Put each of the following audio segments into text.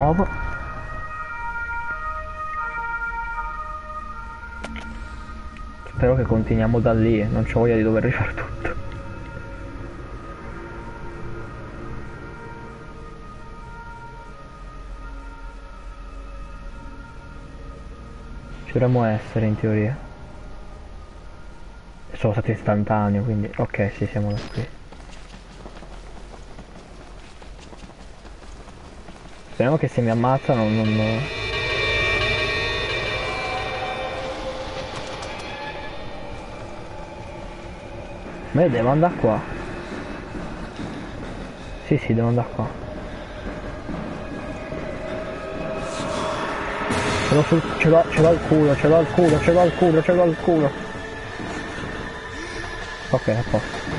nuovo spero che continuiamo da lì non c'ho voglia di dover rifare tutto. Ci dovremmo essere in teoria. Sono stato istantaneo quindi ok sì siamo da qui speriamo che se mi ammazzano non Ma io devo andare qua. Sì, sì, devo andare qua. Ce l'ho sul... ce l'ho, ce l'ho al culo, ce l'ho al culo, ce l'ho al culo, ce l'ho al culo. Ok, a posto.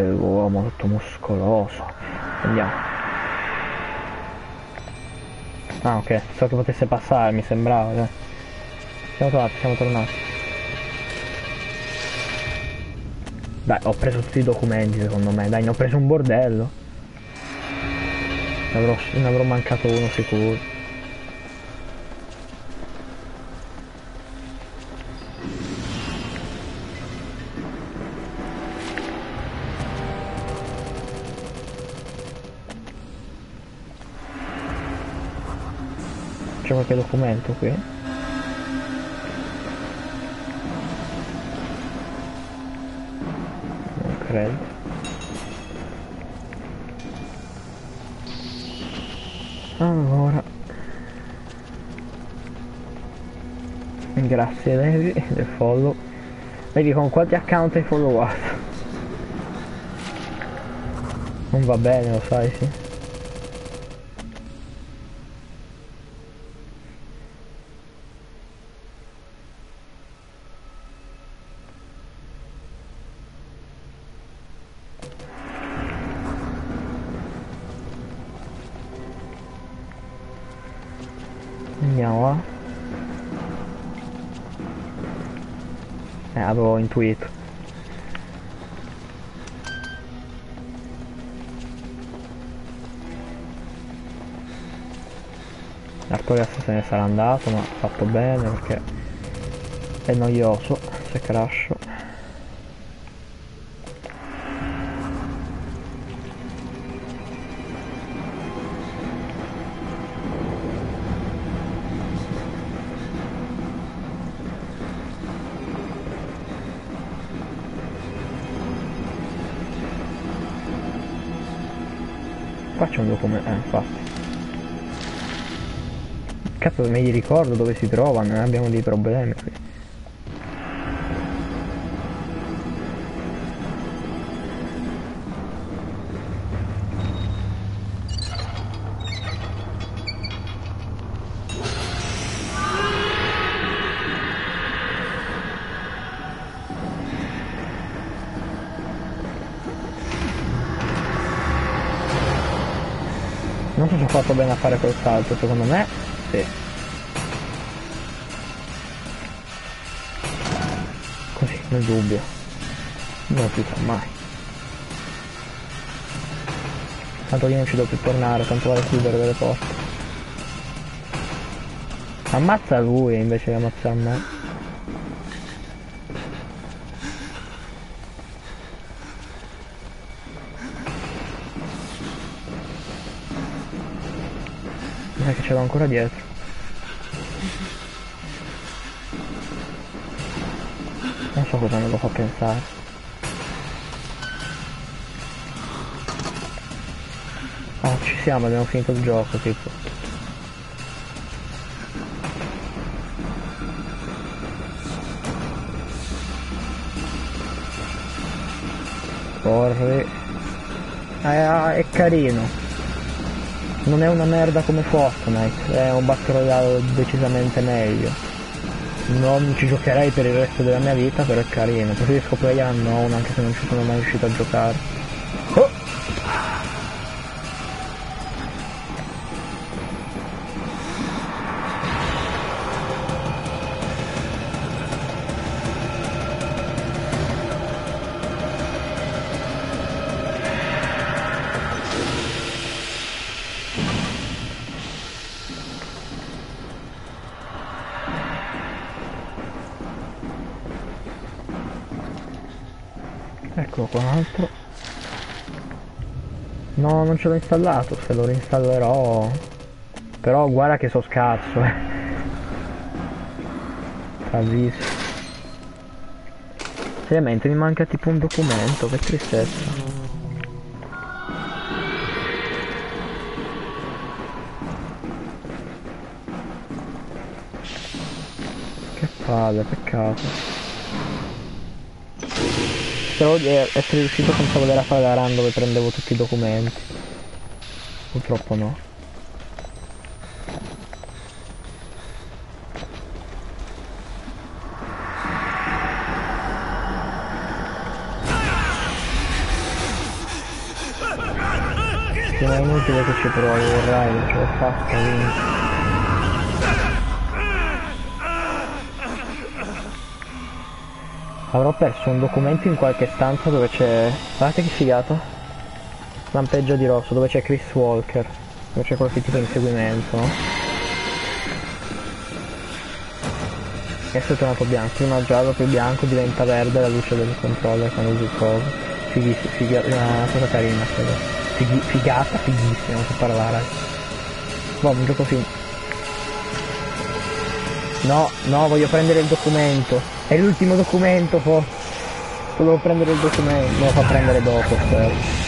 Bell'uomo, tutto muscoloso. Andiamo. Ah ok, so che potesse passare, mi sembrava. Cioè. Siamo tornati, siamo tornati. Dai, ho preso tutti i documenti secondo me, dai, ne ho preso un bordello. Ne avrò, ne avrò mancato uno sicuro. Qualche documento qui. Non credo allora. Grazie Levi del follow. Vedi con quanti account hai followato. Non va bene lo sai sì intuito. L'artorias se ne sarà andato ma ha fatto bene perché è noioso se crasho. Cazzo me li ricordo dove si trovano non abbiamo dei problemi qui. Non so se ho fatto bene a fare quel salto, secondo me sì. Così, nel dubbio. Non si sa mai. Tanto io non ci devo più tornare, tanto vale chiudere delle porte. Ammazza lui invece di ammazzare me. che ce l'ho ancora dietro. Cosa me lo fa pensare. Ah, ci siamo, abbiamo finito il gioco, tipo. Corri. Ah, è carino non è una merda come Fortnite, è un Battle Royale decisamente meglio. Non ci giocherei per il resto della mia vita, però è carino. Preferisco Play Unknown anche se non ci sono mai riuscito a giocare. Ce l'ho installato, se lo reinstallerò. Però guarda che so scazzo, eh. Avviso. Seriamente mi manca tipo un documento, che tristezza. Che palle, peccato. Spero di essere riuscito senza voler fare la run dove prendevo tutti i documenti. Purtroppo no. Sì, è inutile che ci provi, vorrai, ce l'ho fatta, quindi. Avrò perso un documento in qualche stanza dove c'è... Guardate che figata. Lampeggia di rosso, dove c'è Chris Walker. Dove c'è qualche tipo di inseguimento? Adesso è tornato bianco, prima giallo, poi bianco, diventa verde la luce del controller quando usi il coso. Fighissimo, figa, una cosa carina, Fighi, figata, fighissima, non so parlare. Boh, un gioco film. No, no, voglio prendere il documento. È l'ultimo documento forse. Volevo prendere il documento. Me lo fa prendere dopo, spero.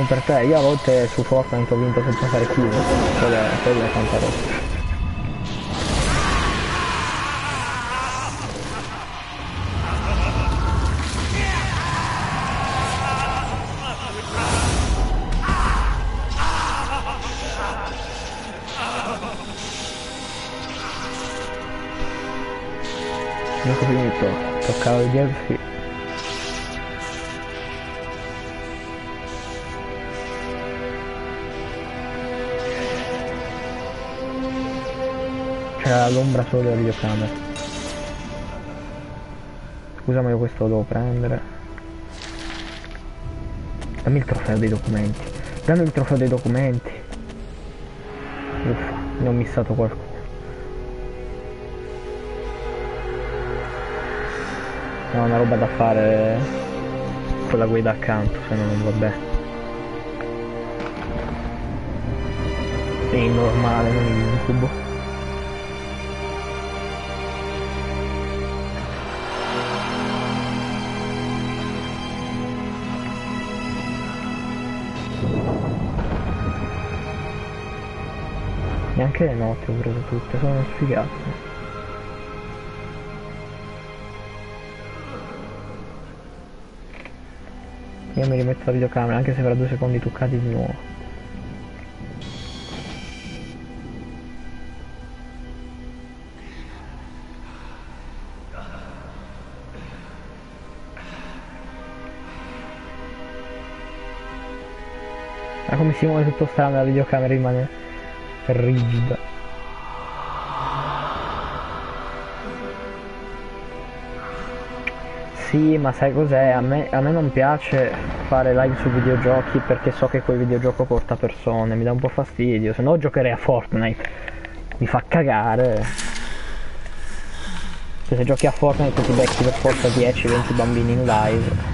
Non per te, io a volte su Fortnite ho vinto senza fare kill, quella, quella è tanta roba. Gioco finito, toccava vedersi. C'era l'ombra solo della videocamera. Scusa ma io questo lo devo prendere. Dammi il trofeo dei documenti. Dammi il trofeo dei documenti. Uff, ne ho missato qualcuno. No, una roba da fare con la guida accanto, se no non va bene. È normale, non in incubo. Neanche le notti ho preso tutte, sono sfigato. Io mi rimetto la videocamera anche se fra due secondi toccati di nuovo. Ma come si muove tutto strano la videocamera rimane rigida. Sì, ma sai cos'è? A me, a me non piace fare live su videogiochi perché so che quel videogioco porta persone, mi dà un po' fastidio, se no giocherei a Fortnite. Mi fa cagare. Cioè, se giochi a Fortnite ti becchi per forza 10-20 bambini in live.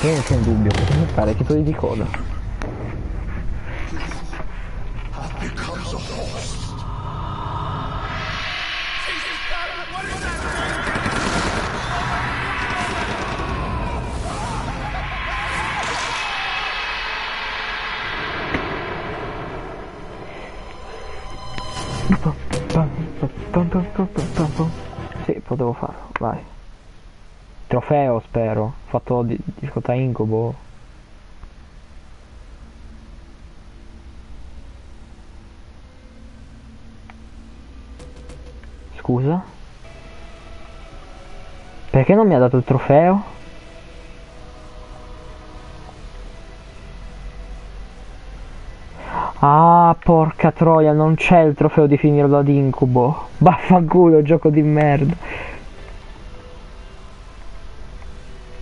Che non c'è un dubbio, potrebbe fare titoli di coda. Trofeo, spero. Fatto di difficoltà incubo. Scusa? Perché non mi ha dato il trofeo? Ah, porca troia, non c'è il trofeo di finirlo ad incubo. Vaffanculo, gioco di merda.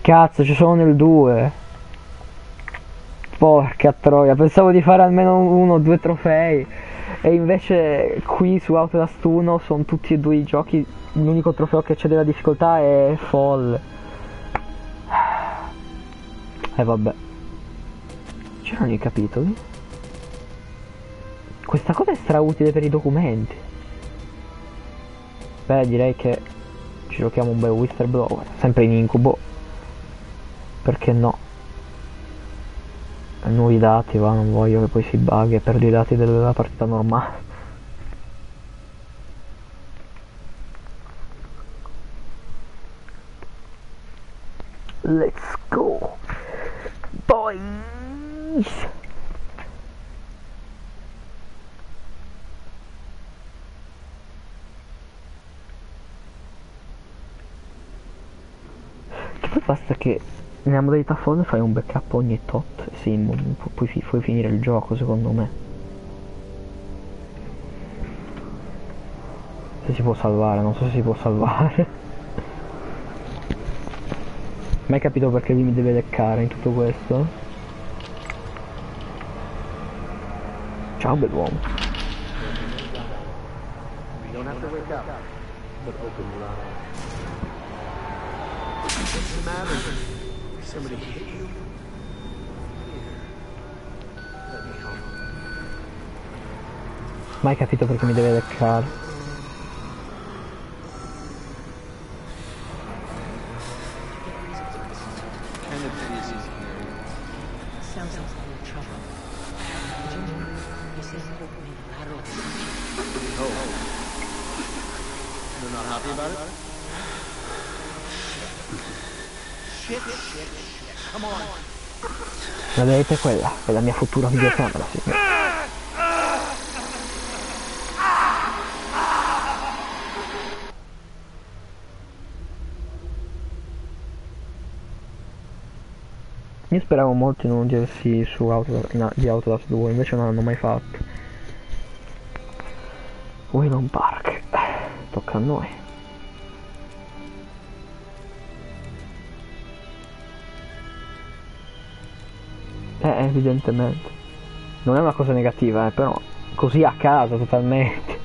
Cazzo, ci sono nel 2. Porca troia, pensavo di fare almeno uno o due trofei. E invece qui su Outlast 1 sono tutti e due i giochi. L'unico trofeo che c'è della difficoltà è folle. E eh, vabbè. C'erano i capitoli? Questa cosa è strautile per i documenti. Beh, direi che ci giochiamo un bel whistleblower. Sempre in incubo. Perché no? Nuovi dati, va, non voglio che poi si bughi e perdo i dati della partita normale. Let's go! Boys! poi basta che nella modalità phone fai un backup ogni tot e sì, puoi, puoi finire il gioco secondo me. Se si può salvare, non so se si può salvare. Mai capito perché lui mi deve leccare in tutto questo. Ciao bell'uomo. Don't Somebody hit you? Mai capito perché mi deve leccare. È quella, è la mia futura videocamera, signore. Io speravo molto in un DLC su Outlast, no, di Outlast 2, invece non l'hanno mai fatto. Wayland Park, tocca a noi. Evidentemente. Non è una cosa negativa, eh, però così a caso totalmente.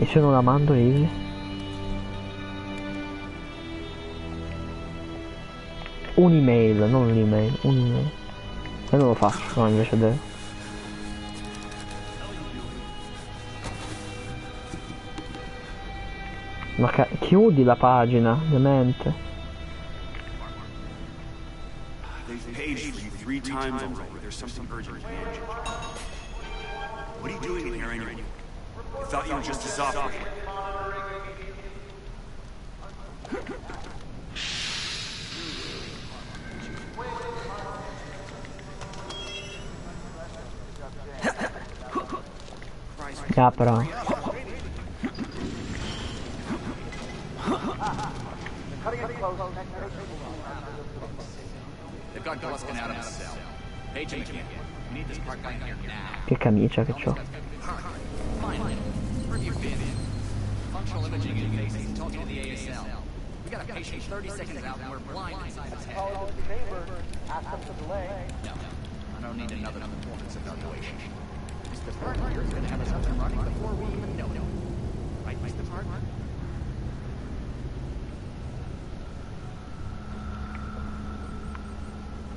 E se non la mando Easy? Un'email, non un'email, un'email. E non lo faccio, invece devo. Ma chiudi la pagina, demente. They've paged you three times already. There's something urgent. What are you doing in here anyway? I thought you were just a software. Yeah, need another performance evaluation. Mr. Partner is going to have us up and running before we even know. Right, Mr.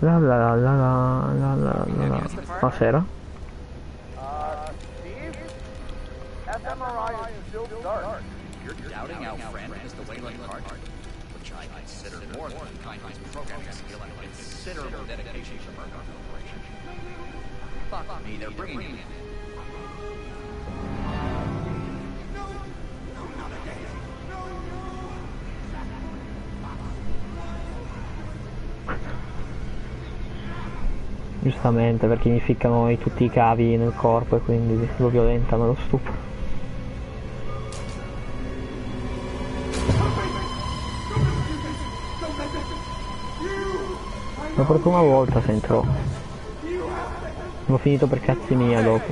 La la la la la la la la. Pasera. Uh, Steve? fMRI Fuck me, they're bringing him in. Giustamente, perché mi ficcano tutti i cavi nel corpo e quindi lo violentano, lo stupro. Per prima volta se entrò. L'ho finito per cazzi mia dopo.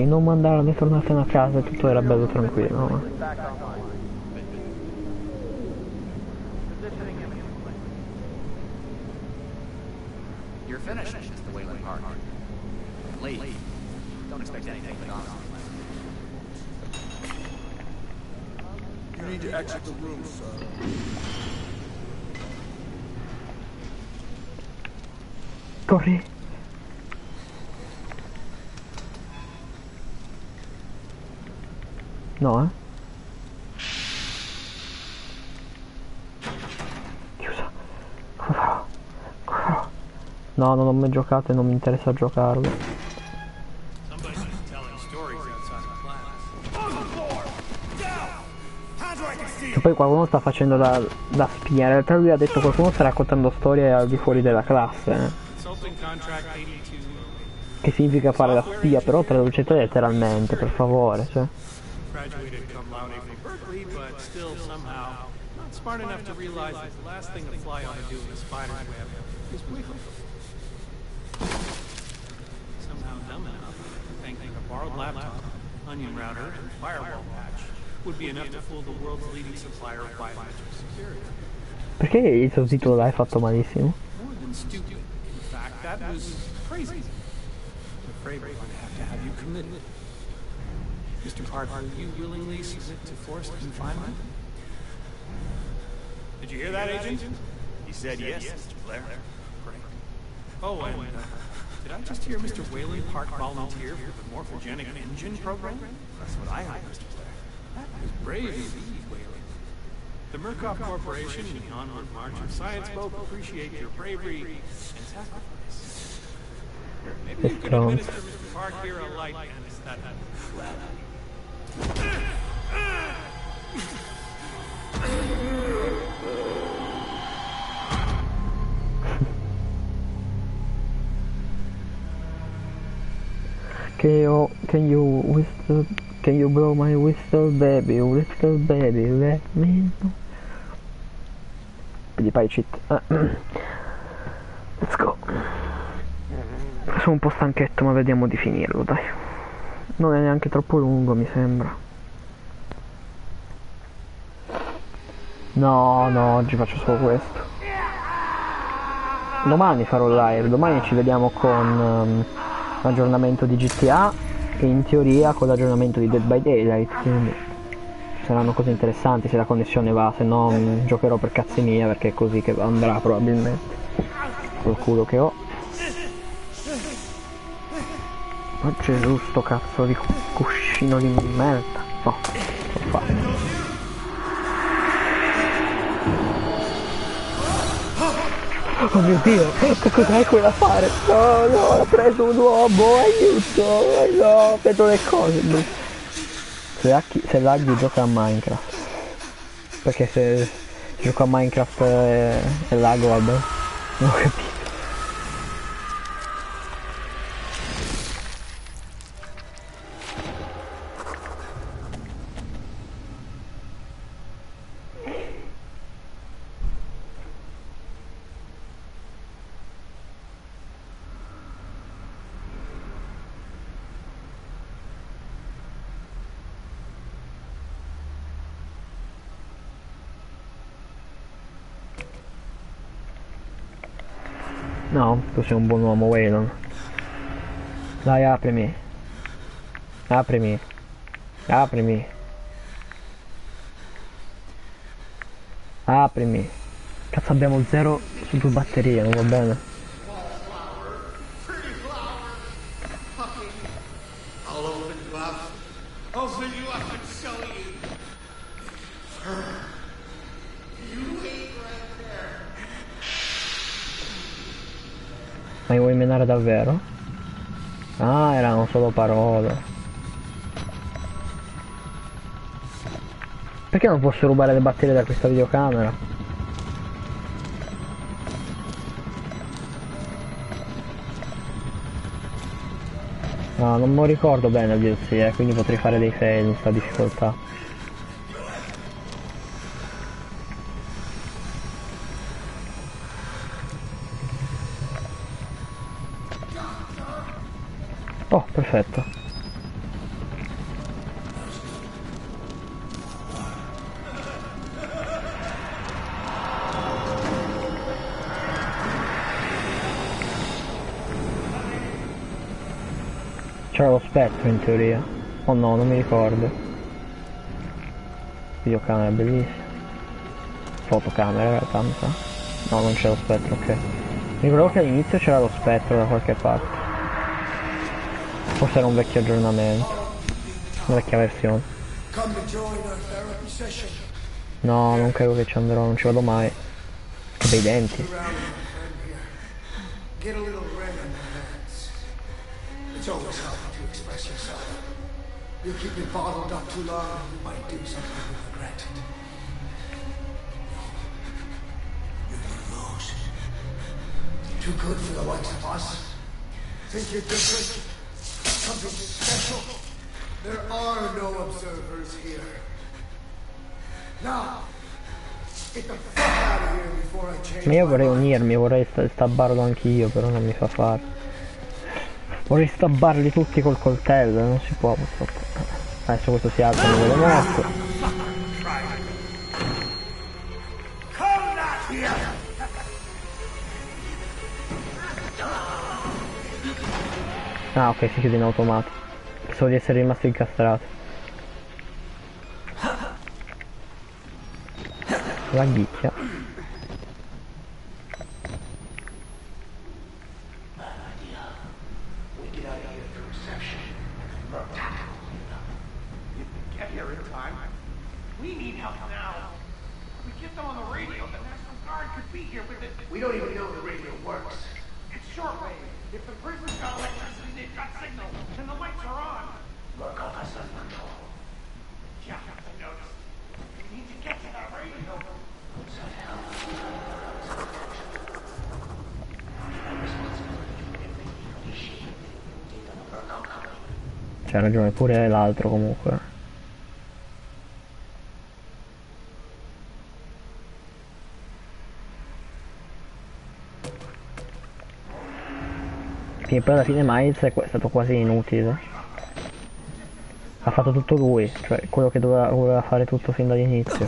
Devi non mandarmi tornatene a casa e tutto era bello tranquillo. no? You're No, eh? Chiusa. Come farò? Come farò? No, non ho mai giocato e non mi interessa giocarlo. Che poi qualcuno sta facendo da, da spia. In realtà lui ha detto qualcuno sta raccontando storie al di fuori della classe. eh. Consulting contract 82. Che significa fare la spia, però traducete letteralmente, per favore. Cioè. Graduated cum laude from Berkeley, but still somehow not smart enough to realize that the last thing a fly ought to do in a spider's web is wiggle. Somehow dumb enough to think that a borrowed laptop, onion router, and firewall patch would be enough to fool the world's leading supplier of biometric security. Perché il sottotitolo l'hai fatto malissimo? More than stupid. In fact, that was crazy. I'm afraid we're going to have to have you committed. Mr. Parker, are you willingly submit to forced confinement? Did you hear that, Agent? He said yes, Mr. Blair. Great. Oh, and uh, did I just hear Mr. Whaley Park volunteer for the morphogenic engine program? That's what I heard, Mr. Blair. That was brave indeed, Whaley. The Murkoff Corporation and the Onward March of Science both appreciate your bravery and sacrifice. Maybe you could administer Mr. Park here a light anesthetic. Can you, can you whistle, can you blow my whistle baby, whistle baby, let me know. PewDiePie cheat. Eh. Let's go. Sono un po' stanchetto ma vediamo di finirlo dai. Non è neanche troppo lungo mi sembra. No, no, oggi faccio solo questo. Domani farò live, domani ci vediamo con ehm, l'aggiornamento di GTA e in teoria con l'aggiornamento di Dead by Daylight, quindi saranno cose interessanti se la connessione va, se no mm, giocherò per cazzi mia perché è così che andrà probabilmente. Col culo che ho. Ma Gesù sto cazzo di cuscino di merda. No, lo fa. Oh mio dio, che cos'è quella fare? No, no, ha preso un uomo, aiuto, no, vedo le cose. Se laghi, se laghi gioca a Minecraft. Perché se gioco a Minecraft e, e lago, vabbè, non ho. No, tu sei un buon uomo, Waylon. Dai, aprimi. Aprimi. Aprimi. Aprimi. Cazzo abbiamo zero su due batterie, non va bene. Ma mi vuoi menare davvero? Ah, erano solo parole. Perché non posso rubare le batterie da questa videocamera? No, non me lo ricordo bene il DLC, eh, quindi potrei fare dei fail in sta difficoltà. Oh, perfetto. C'era lo spettro in teoria. Oh no, non mi ricordo. Videocamera bellissima. Fotocamera in realtà mi sa. No, non c'è lo spettro, ok. Mi ricordo che all'inizio c'era lo spettro da qualche parte. Forse era un vecchio aggiornamento. Una vecchia versione. No, non credo che ci andrò, non ci vado mai. Che bei denti. You keep it bottled up too long you might do something you regret. You're gonna lose. Too good for the likes of us. Think you're different? Something special? There are no observers here. Now, get the fuck out of here before I change Ma io vorrei unirmi, vorrei sta- stabbarlo anch'io, però non mi fa fare. Vorrei stabbarli tutti col coltello, non si può purtroppo. Adesso questo si alza, non vedo morto. Ah ok, si chiude in automatico. Pensavo di essere rimasto incastrato. La ghicchia. Get here in time. We need help now. We get them on the radio. The National Guard could be here with it. We don't even know the radio works. It's shortwave. If the prison's got electricity, they've got signal, and the lights are on. Look up us under control. Yeah, I noticed. We need to get to that radio. Pure l'altro comunque. Sì, poi alla fine Miles è stato quasi inutile. Ha fatto tutto lui, cioè quello che doveva, voleva fare tutto fin dall'inizio.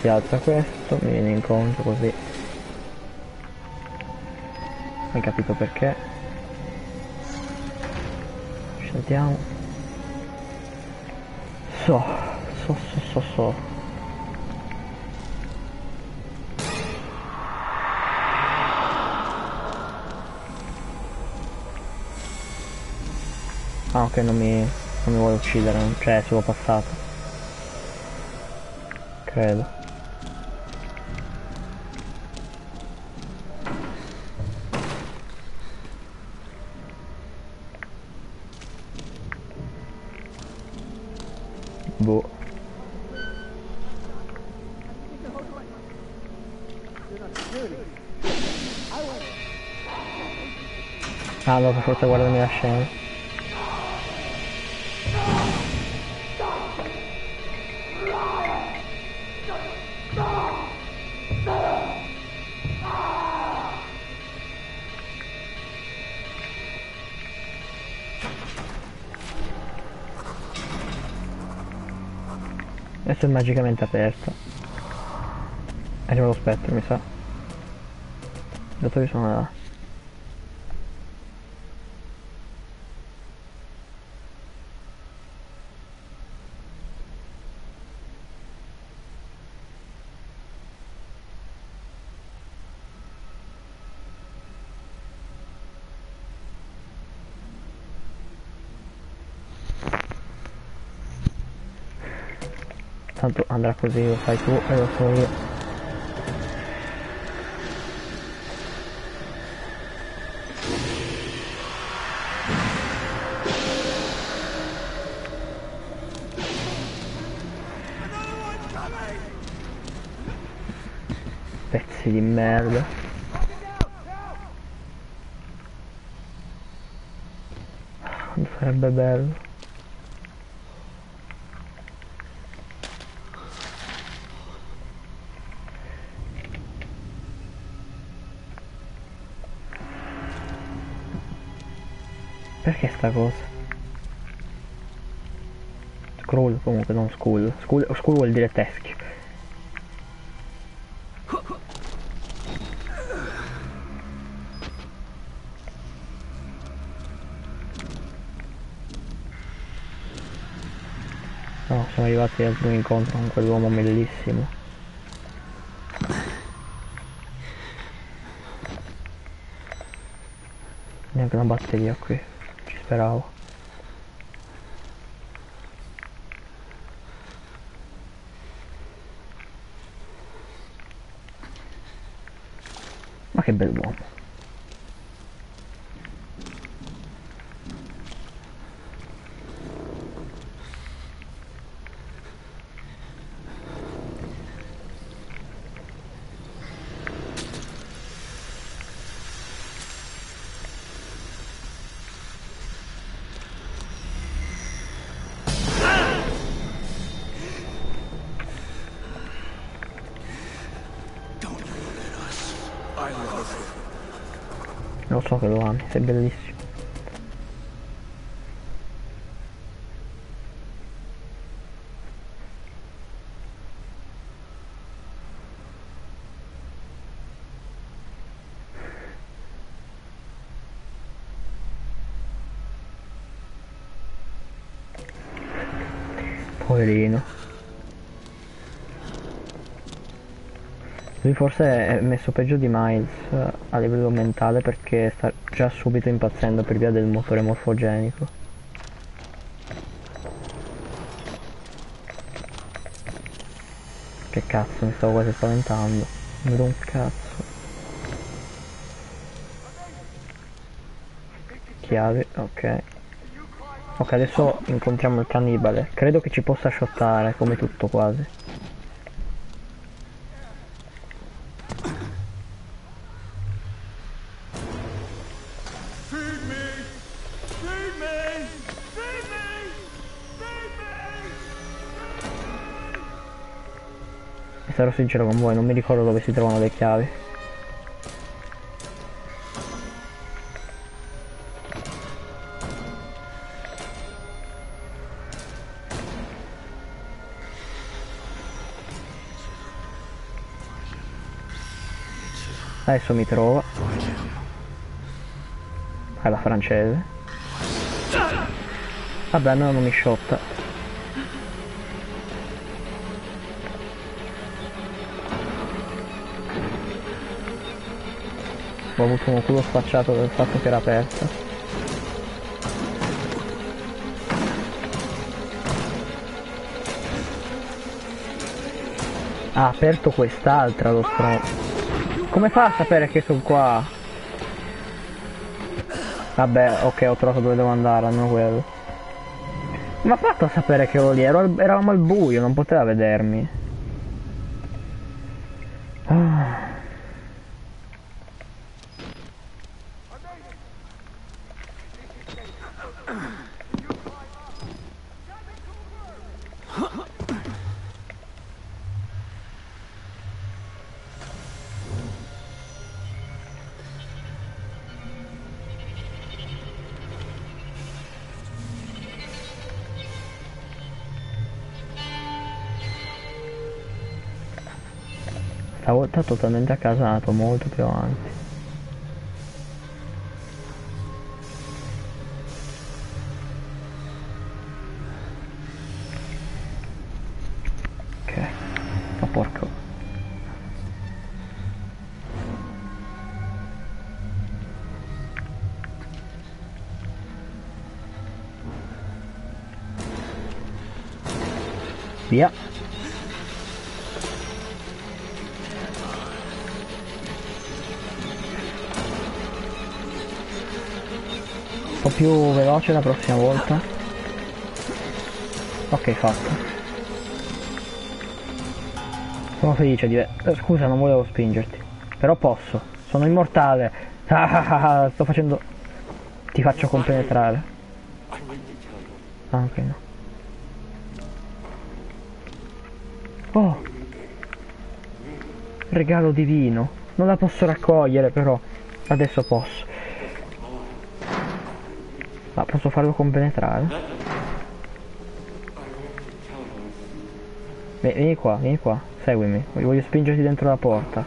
Si alza questo, mi viene incontro così. Hai capito perché? Scendiamo. So, so, so, so, so. Ah ok, non mi, non mi vuole uccidere, cioè è solo passato. Credo. Boh. Ah, no, per forza guardami la scena. Magicamente aperta. Arriva lo spettro, mi sa. I dottori sono là. tanto andrà così, lo fai tu e lo so io. Pezzi di merda. Sarebbe bello. Sta cosa? Scroll comunque, non school. School, school vuol dire teschio. No, siamo arrivati al primo incontro con quell'uomo bellissimo. Neanche una batteria qui, speravo. Ma che bell'uomo. Lo so ami, sei bellissimo. Poverino. Lui forse è messo peggio di Miles eh, a livello mentale perché sta già subito impazzendo per via del motore morfogenico. Che cazzo, mi stavo quasi spaventando. Non vedo un cazzo. Chiavi, ok. Ok, adesso incontriamo il cannibale. Credo che ci possa shottare, come tutto quasi. Sarò sincero con voi, non mi ricordo dove si trovano le chiavi. Adesso mi trova. È la francese. Vabbè, no, non mi sciotta. Ho avuto un culo sfacciato del fatto che era aperta. Ha aperto quest'altra lo stronzo. Come fa a sapere che sono qua? Vabbè, ok, ho trovato dove devo andare, almeno quello. Ma ha fatto a sapere che ero lì? Ero eravamo al buio, non poteva vedermi. Totalmente accasato, molto più avanti. Veloce la prossima volta. Ok, fatto. Sono felice di... eh, scusa, non volevo spingerti. Però posso. Sono immortale. Ah, sto facendo... Ti faccio compenetrare. Ah, ok, no. Oh! Regalo divino. Non la posso raccogliere, però. Adesso posso. Ma posso farlo compenetrare? Vieni qua, vieni qua. Seguimi. Voglio spingerti dentro la porta.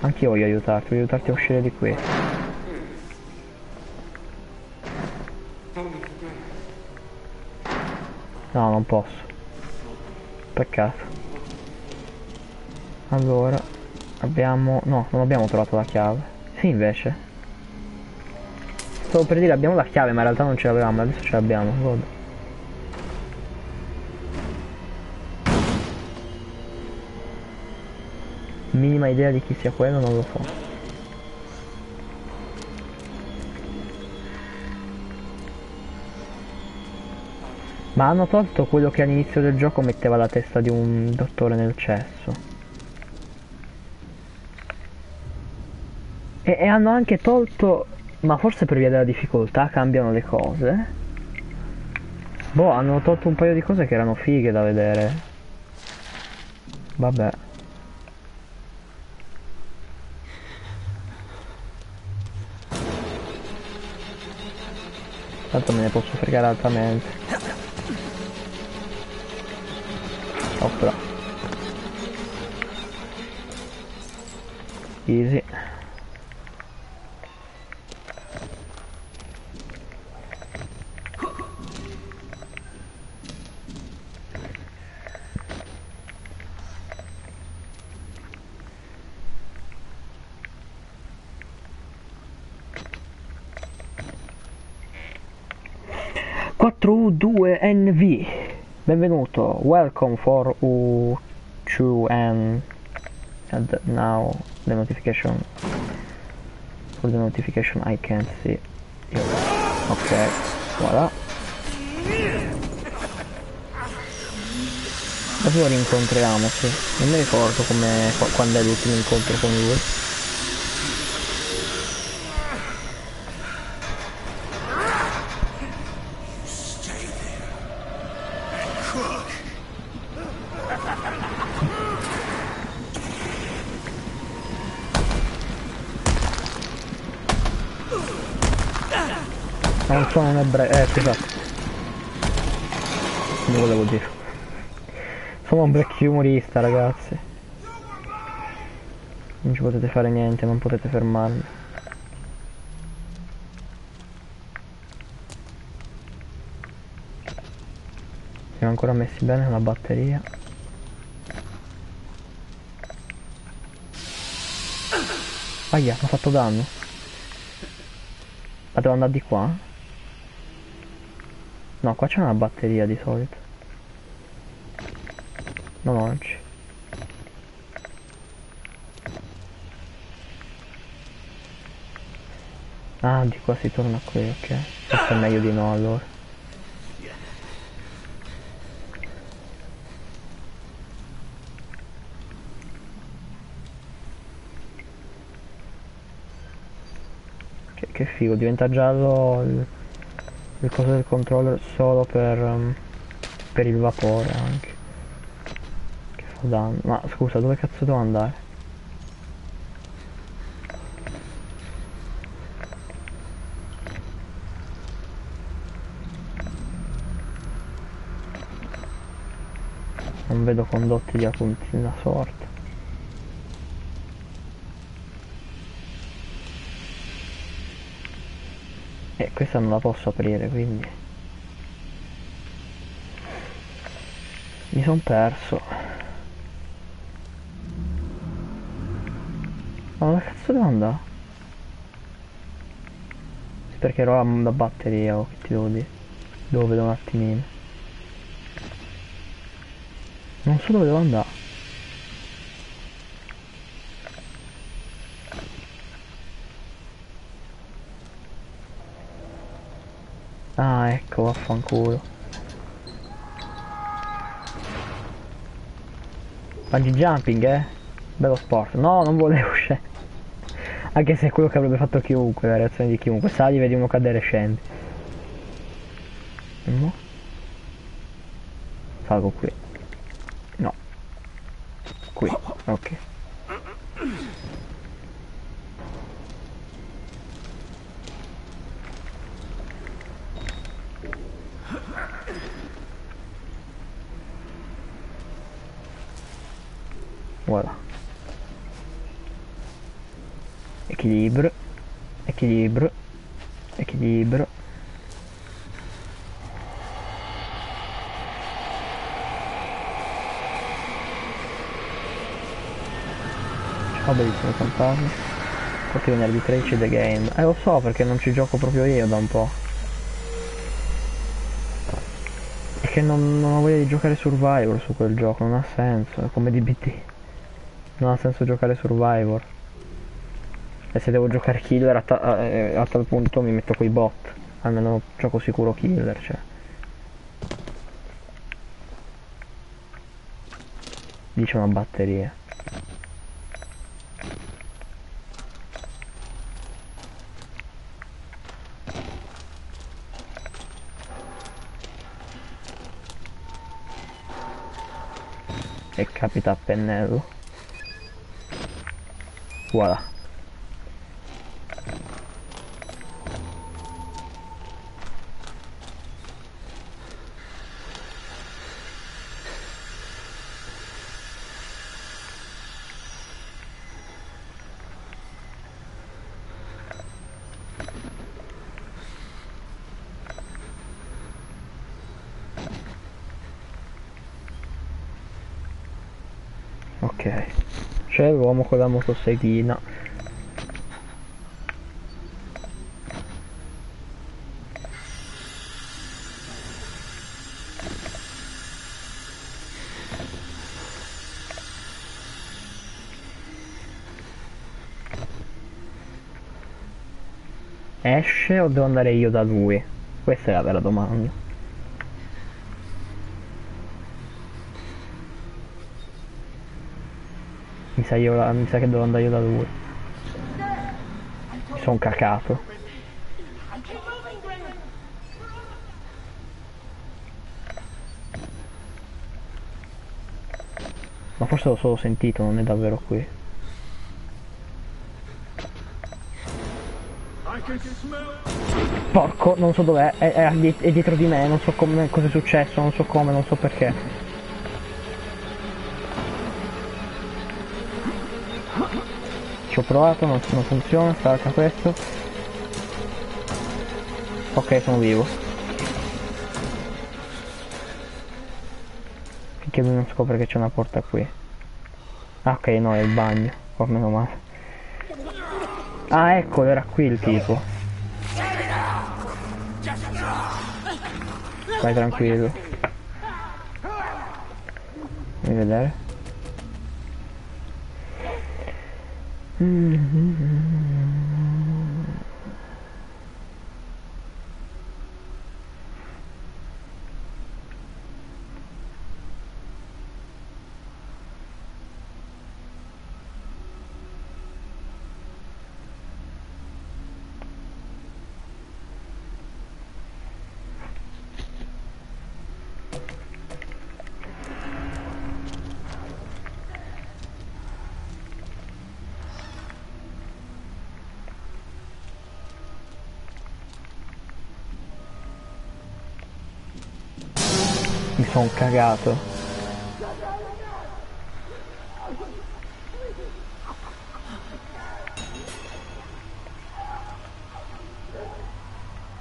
Anch'io voglio aiutarti, voglio aiutarti a uscire di qui. No, non posso. Peccato. Allora, abbiamo... No, non abbiamo trovato la chiave. Sì, invece. Stavo per dire abbiamo la chiave, ma in realtà non ce l'avevamo, adesso ce l'abbiamo. Godo. Minima idea di chi sia quello, non lo so. Ma hanno tolto quello che all'inizio del gioco metteva la testa di un dottore nel cesso. E, e hanno anche tolto, ma forse per via della difficoltà cambiano le cose. Boh, hanno tolto un paio di cose che erano fighe da vedere. Vabbè. Tanto me ne posso fregare altamente. Opla. Easy. Benvenuto. Welcome for U2N and now the notification. For the notification I can't see. Ok voilà. Adesso lo rincontriamo sì. Non mi ricordo come quando è l'ultimo incontro con lui non ebreo, eh scusate. Come volevo dire. Sono un black humorista ragazzi. Non ci potete fare niente, non potete fermarmi. Siamo ancora messi bene con la batteria. Aia, mi ha fatto danno. Ma devo andare di qua? No, qua c'è una batteria di solito. Non oggi. Ah, di qua si torna qui, ok. Forse è meglio di no allora. Che, che figo, diventa giallo il il coso del controller solo per, um, per il vapore anche. Che fa danno. Ma scusa dove cazzo devo andare? Non vedo condotti di alcuna sorta questa non la posso aprire quindi. Mi son perso. Ma dove cazzo devo andare? perché ero la batteria o che ti devo dire? Devo vedere un attimino. Non so dove devo andare Ah, ecco, vaffanculo. Bungee jumping, eh? Bello sport. No, non volevo uscire. Anche se è quello che avrebbe fatto chiunque, la reazione di chiunque. Sali, vedi uno cadere e scendi. No. Salgo qui. No. Qui. Ok. Voilà. Equilibrio. Equilibrio. Equilibrio. Bellissimo fantasma. Perché venerdì 13 The Game. Eh lo so perché non ci gioco proprio io da un po'. Perché non, non ho voglia di giocare Survivor su quel gioco, non ha senso, è come DBT. Non ha senso giocare Survivor. E se devo giocare killer a, ta- a, eh, a tal punto mi metto coi bot. Almeno gioco sicuro killer, cioè. Dice una batteria. E capita a pennello. Voilà. C'è l'uomo con la motosseghina. Esce o devo andare io da lui? Questa è la vera domanda. Mi sa, io, mi sa che devo andare io da lui. Mi sono cacato. Ma forse l'ho solo sentito, non è davvero qui. Porco, non so dov'è, è, è, è dietro di me, non so come, cosa è successo, non so come, non so perché. Provato, non, non funziona, stacca questo. Ok, sono vivo. Finché lui non scopre che c'è una porta qui. Ah ok, no, è il bagno. Oh, meno male. Ah, ecco, era qui il tipo. Vai tranquillo. Fammi vedere. Mi sono cagato.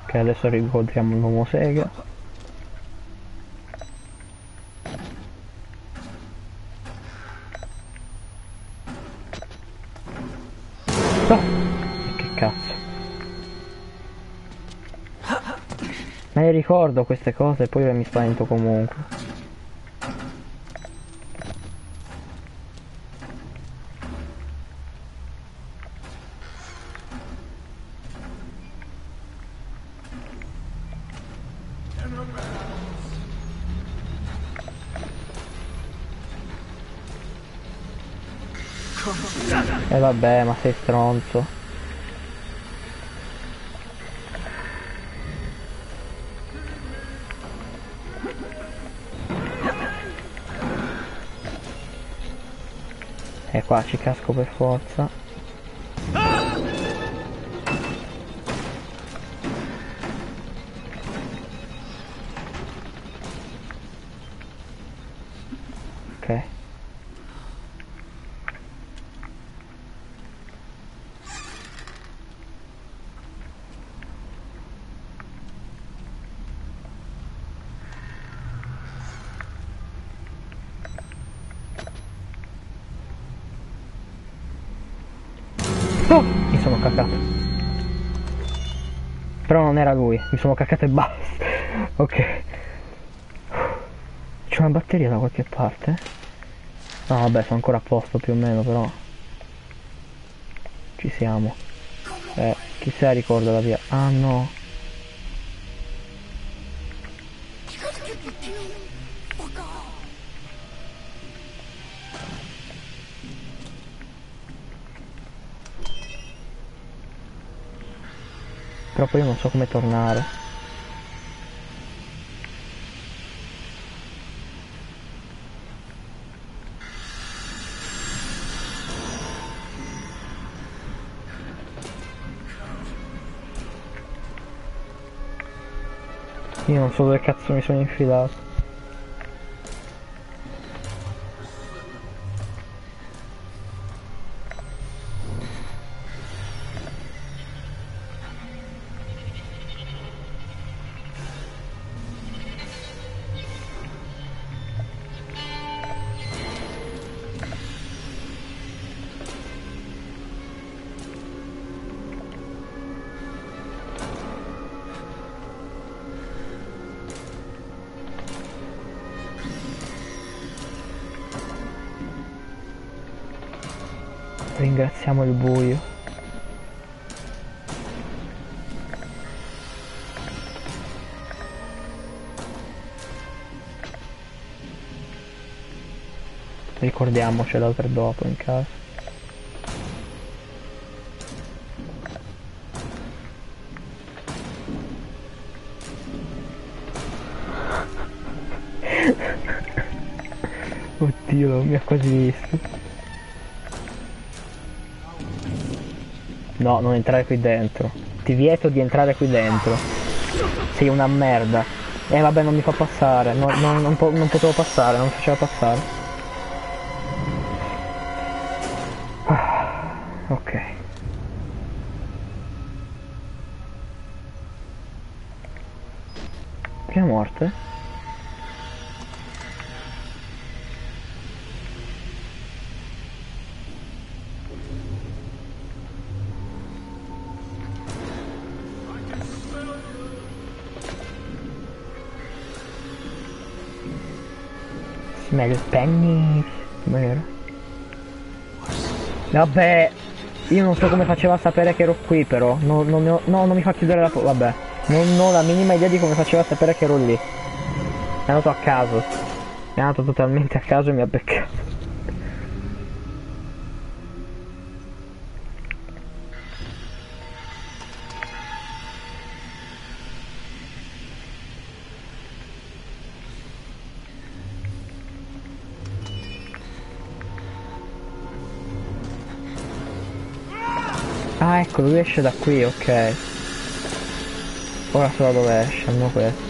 Ok, adesso incontriamo l'uomo sega. Ricordo queste cose e poi mi spavento comunque. E vabbè, ma sei stronzo. Qua ci casco per forza. Mi sono cacato e basta. ok. C'è una batteria da qualche parte? No vabbè sono ancora a posto più o meno però. Ci siamo. Eh, chi se ricorda la via? Ah no. Poi io non so come tornare. Io non so dove cazzo mi sono infilato. Ringraziamo il buio. Ricordiamocela per dopo in caso. Oddio, mi ha quasi visto. No, non entrare qui dentro. Ti vieto di entrare qui dentro. Sei una merda. Eh vabbè, non mi fa passare. No- no- non, po- non potevo passare, non faceva passare. Smell penny. Com'era? Vabbè, io non so come faceva a sapere che ero qui però. No, non, ne ho- no, non mi fa chiudere la porta. Vabbè. Non ho la minima idea di come faceva a sapere che ero lì. È andato a caso. È andato totalmente a caso e mi ha beccato. Ecco, lui esce da qui, ok. Ora so dove esce, non questo.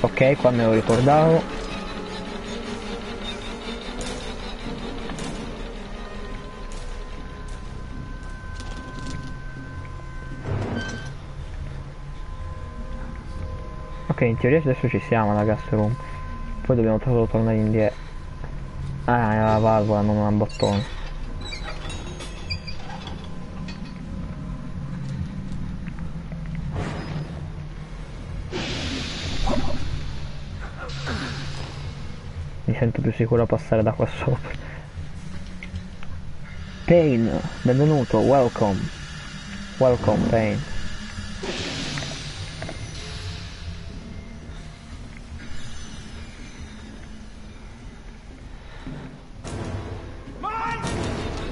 Ok, qua me lo ricordavo. Ok, in teoria adesso ci siamo alla gas room. Poi dobbiamo solo tornare indietro. Ah, è la valvola, non un bottone. Più sicuro passare da qua sopra. Pain, benvenuto, welcome. Welcome, Pain.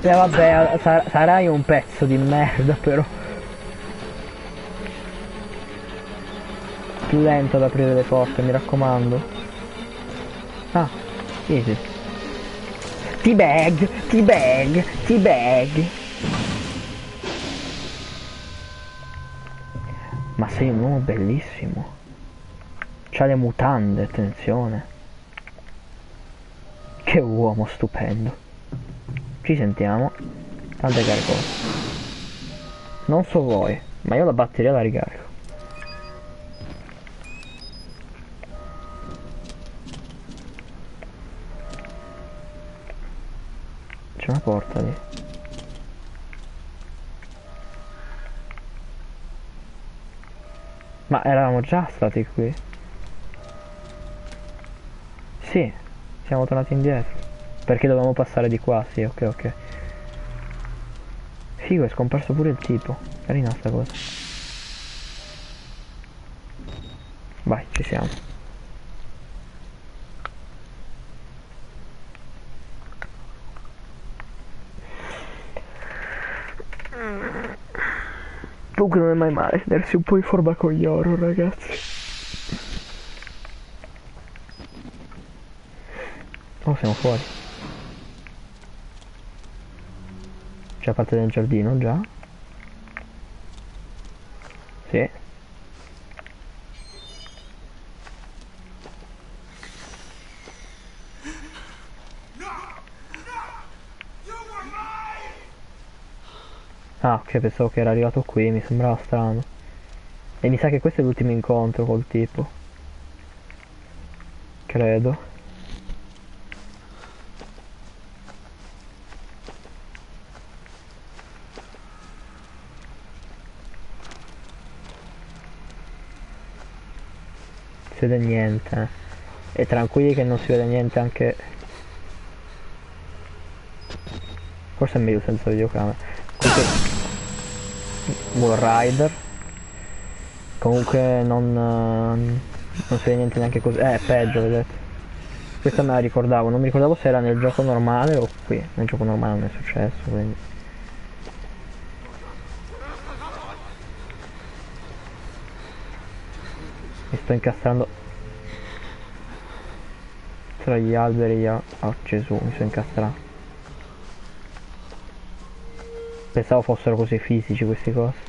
Eh vabbè, sar- sarai un pezzo di merda però. Più lento ad aprire le porte, mi raccomando. Easy. T-bag, T-bag, T-bag. Ma sei un uomo bellissimo. C'ha le mutande, attenzione. Che uomo stupendo. Ci sentiamo. Tante care cose. Non so voi, ma io la batteria la ricarico. C'è una porta lì. Ma eravamo già stati qui. Sì, siamo tornati indietro. Perché dovevamo passare di qua, sì, ok, ok. Figo, è scomparso pure il tipo. Carina sta cosa. Vai, ci siamo. Comunque non è mai male tenersi un po' in forma con gli horror, ragazzi. Oh, siamo fuori. C'è parte del giardino già? Sì. Ok, pensavo che era arrivato qui, mi sembrava strano. E mi sa che questo è l'ultimo incontro col tipo. Credo. Si vede niente. E tranquilli che non si vede niente anche... Forse è meglio senza videocamera. Comunque... Wall Rider. Comunque non... eh, Non si vede niente neanche così. Eh, peggio, vedete. Questa me la ricordavo, non mi ricordavo se era nel gioco normale o qui. Nel gioco normale non è successo, quindi... Mi sto incastrando tra gli alberi a... Oh Gesù, mi sto incastrando. Pensavo fossero così fisici questi cosi.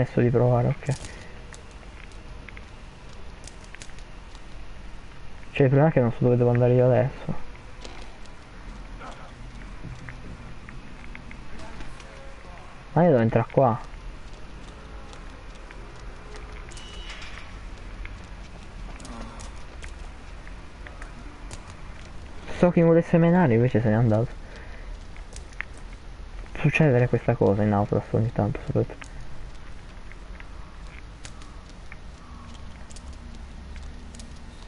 Smesso di provare, ok. Cioè il problema è che non so dove devo andare io adesso. Ma io devo entrare qua. So che volesse menare invece se n'è andato. Succedere questa cosa in Outlast ogni tanto soprattutto.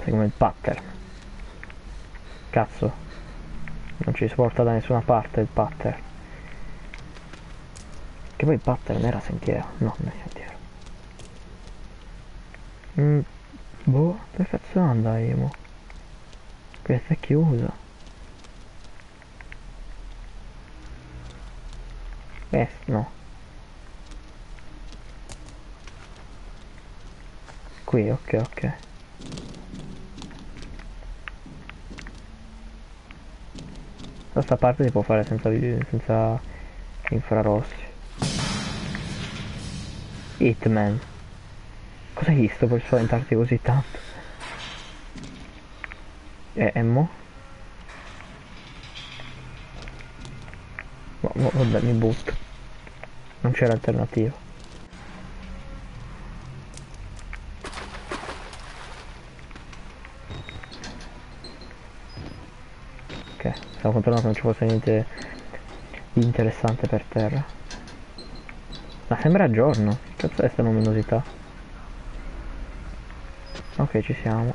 Sai come il pattern. Cazzo. Non ci porta da nessuna parte il pattern. Che poi il pattern era sentiero. No, non è sentiero. Mm, boh, dove cazzo andai? Questa è chiusa. Eh, no. Qui, ok, ok. Questa parte si può fare senza, senza infrarossi. Hitman. Cosa hai visto per spaventarti così tanto? E, e mo? Ma- ma- vabbè, mi butto. Non c'era alternativa. Controllando che non ci fosse niente di interessante per terra. Ma sembra giorno. Che cazzo è sta luminosità? Ok, ci siamo.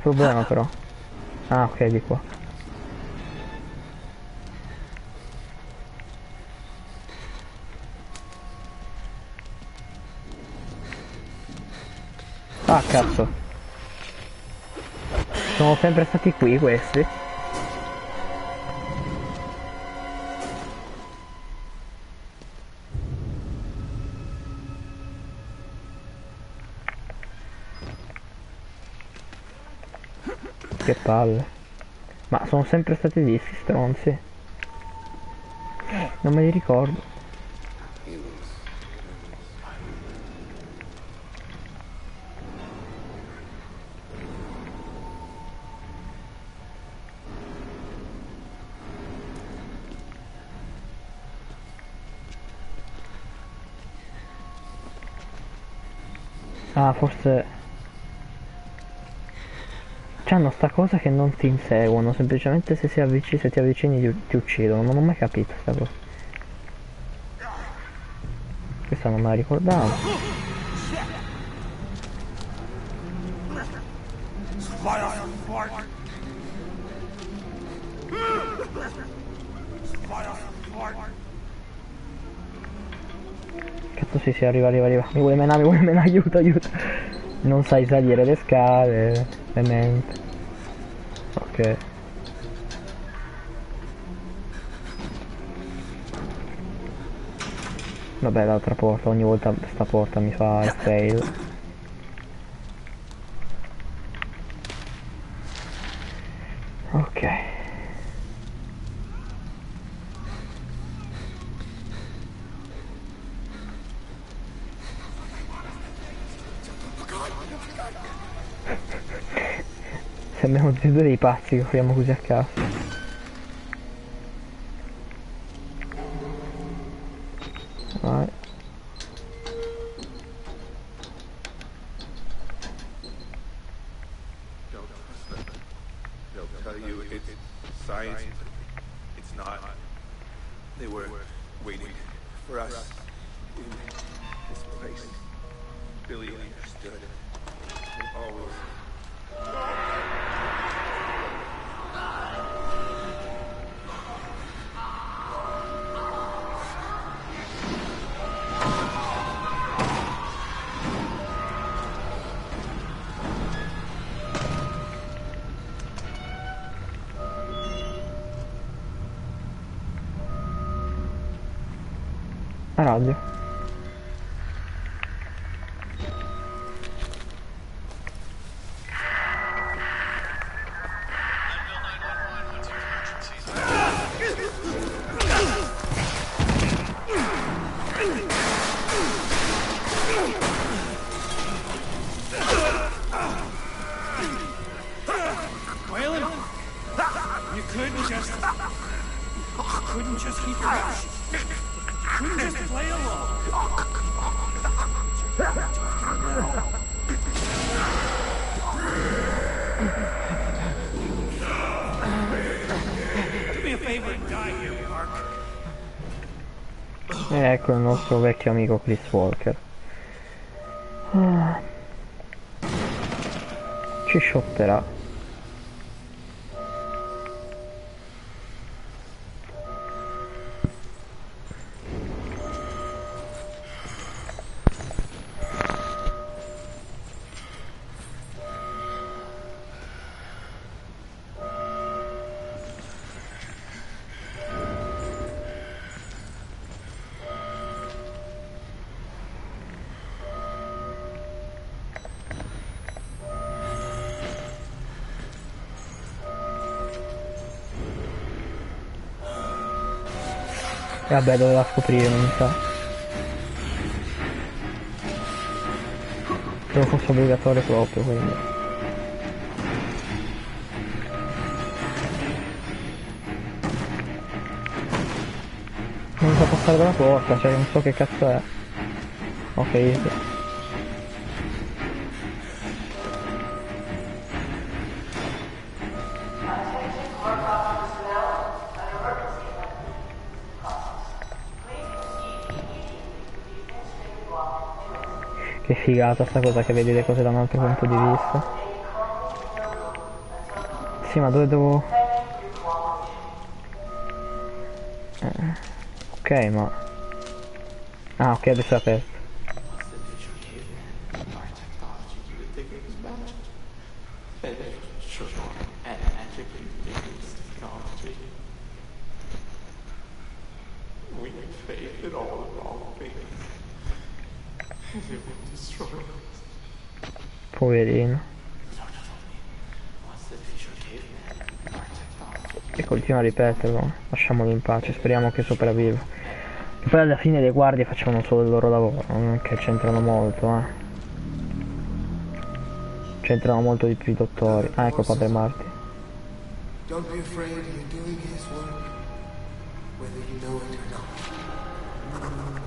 Un problema però. Ah, ok, di qua. Ah, cazzo. Sono sempre stati qui questi. Che palle. Ma sono sempre stati lì, sti stronzi. Non me li ricordo. Ah, forse... sta cosa che non ti inseguono, semplicemente se, si avvicini, se ti avvicini ti, ti uccidono, non ho mai capito sta cosa. Questa non me la ricordavo. Cazzo sì sì arriva arriva arriva Mi vuole menare mi vuole menare aiuto aiuto Non sai salire le scale Demente Vabbè l'altra porta ogni volta sta porta mi fa il fail Ok Sembriamo tutti dei pazzi che corriamo così a caso. Vecchio amico Chris Walker. Ah. Ci sciotterà. Vabbè, doveva scoprire, non sa. Credo fosse obbligatorio proprio, quindi. Non sa passare dalla porta, cioè non so che cazzo è. Ok, figata sta cosa che vedi le cose da un altro punto di vista. Sì, ma dove devo... Eh, Ok, ma... Ah, ok, adesso è aperto. We have faith in all the wrong things. And it will destroy us. Poverino. E continua a ripeterlo. Lasciamolo in pace, speriamo che sopravviva. E poi alla fine le guardie facevano solo il loro lavoro, non che c'entrano molto, eh. C'entrano molto di più i dottori. Ah, ecco padre Marti. Don't be afraid, you're doing his work, whether you know it or not.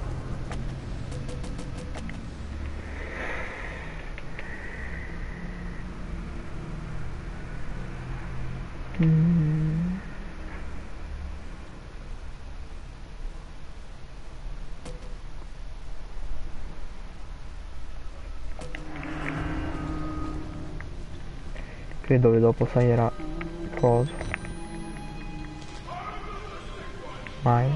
Credo che dopo salirà cosa. Mai.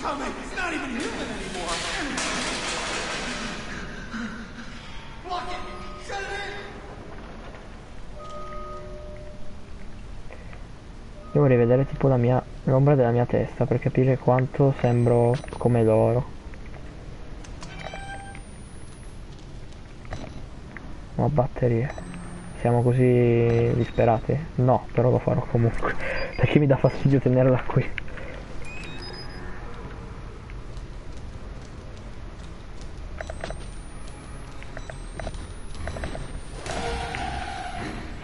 Coming! It's not even human anymore! Block it! Shut it in! Devo rivedere tipo la mia l'ombra della mia testa per capire quanto sembro come loro. Ho batterie. Siamo così disperati? No, però lo farò comunque. Perché mi dà fastidio tenerla qui.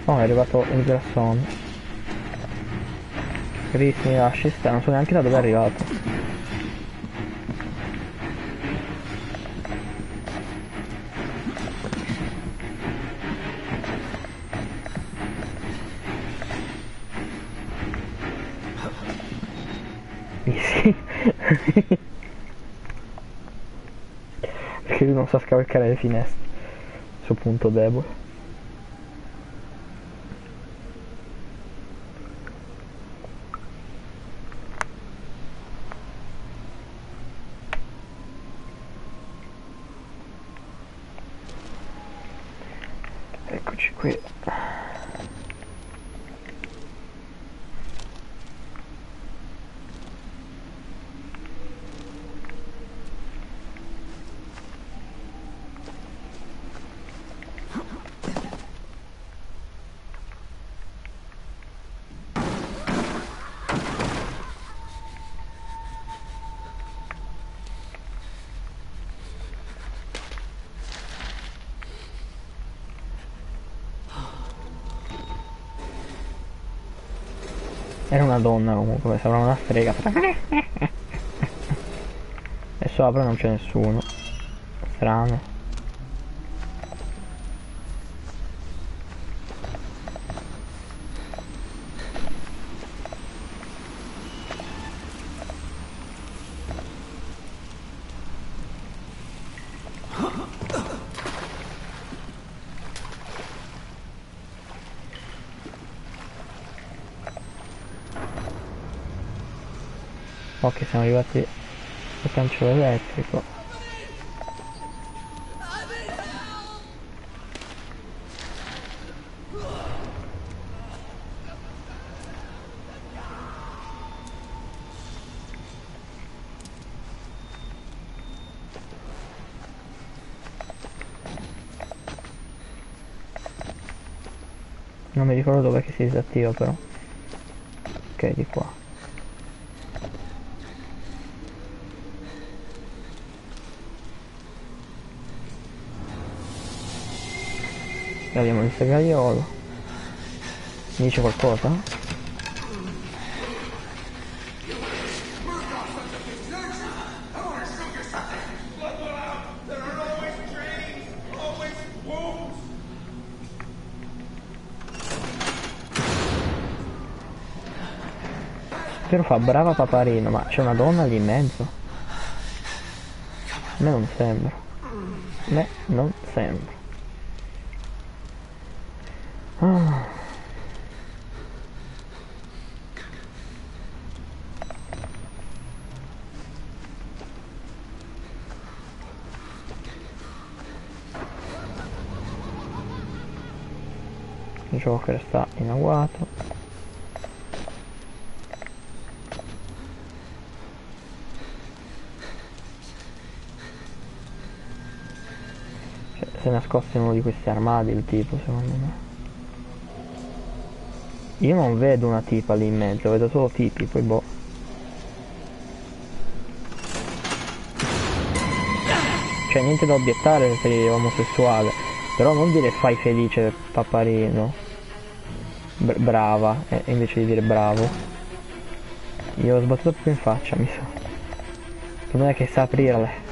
Oh, è arrivato il grassone. Chris mi lasci stare, non so neanche da dove è arrivato. Perché lui non sa scavalcare le finestre. Suo punto debole. Eccoci qui. Era una donna comunque, sembrava una strega. E sopra non c'è nessuno. Strano. po' che siamo arrivati al cancello elettrico. Non mi ricordo dove che si disattiva però. Ok di qua. E abbiamo il segaiolo. Mi dice qualcosa? Però fa brava paparino, ma c'è una donna lì in mezzo? A me non sembra. A me non sembra. Ah. Joker sta in agguato. Cioè, si è nascosto in uno di questi armadi il tipo secondo me. Io non vedo una tipa lì in mezzo, vedo solo tipi, poi boh. Cioè niente da obiettare se sei omosessuale, però non dire fai felice paparino. Br- brava, eh, invece di dire bravo. Io ho sbattuto proprio in faccia, mi sa. Il problema è che sa aprirle.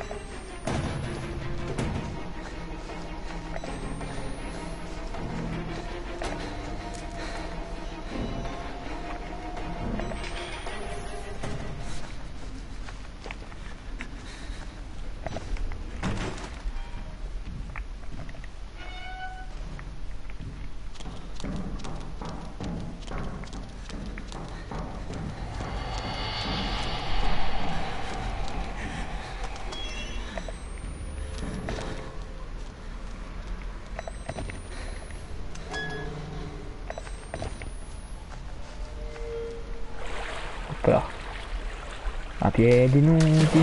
Piedi nudi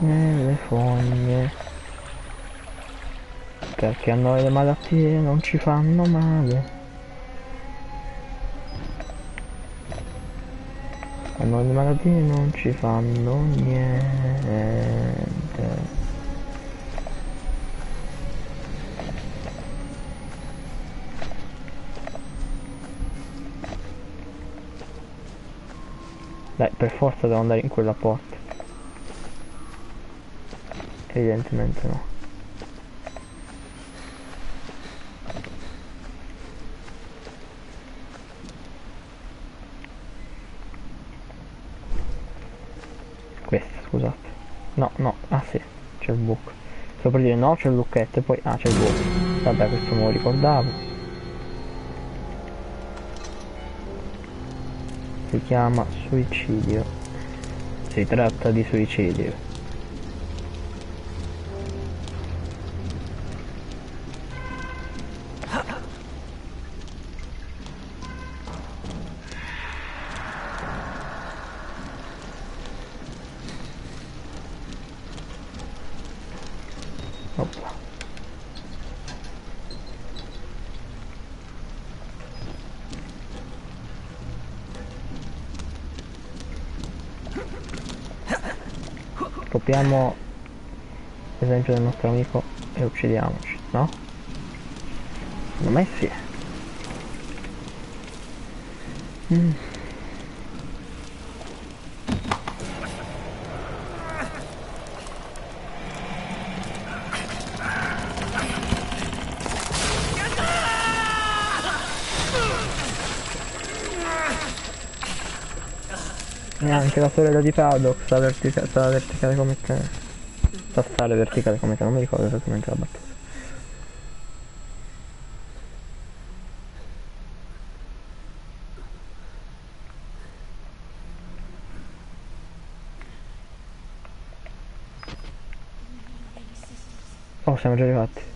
nelle fogne. Perché a noi le malattie non ci fanno male. A noi le malattie non ci fanno niente Dai, per forza devo andare in quella porta. Evidentemente no. Questa, scusate. No, no, ah sì, c'è il buco. Sto per dire no, c'è il lucchetto e poi... Ah, c'è il buco. Vabbè, questo me lo ricordavo. Si chiama suicidio. Si tratta di suicidio copiamo l'esempio del nostro amico e uccidiamoci, no? Secondo me sì. Mm. Anche la sorella di Paddock sta, vertica sta verticale come te. Sta stare verticale come te, non mi ricordo esattamente la battuta. Oh, siamo già arrivati.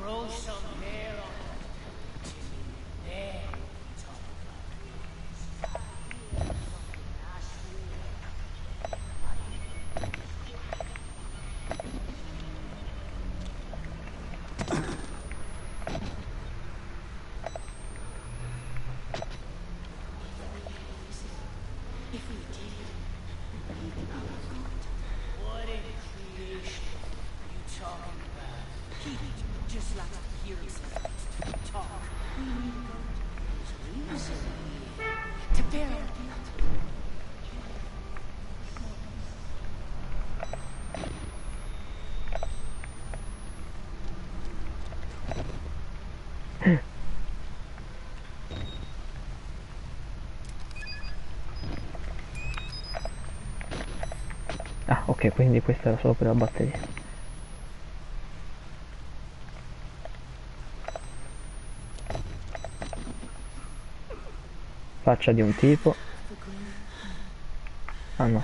Grow some hair on it. There, it's all Ok, quindi questa era solo per la batteria. Faccia di un tipo. Ah no.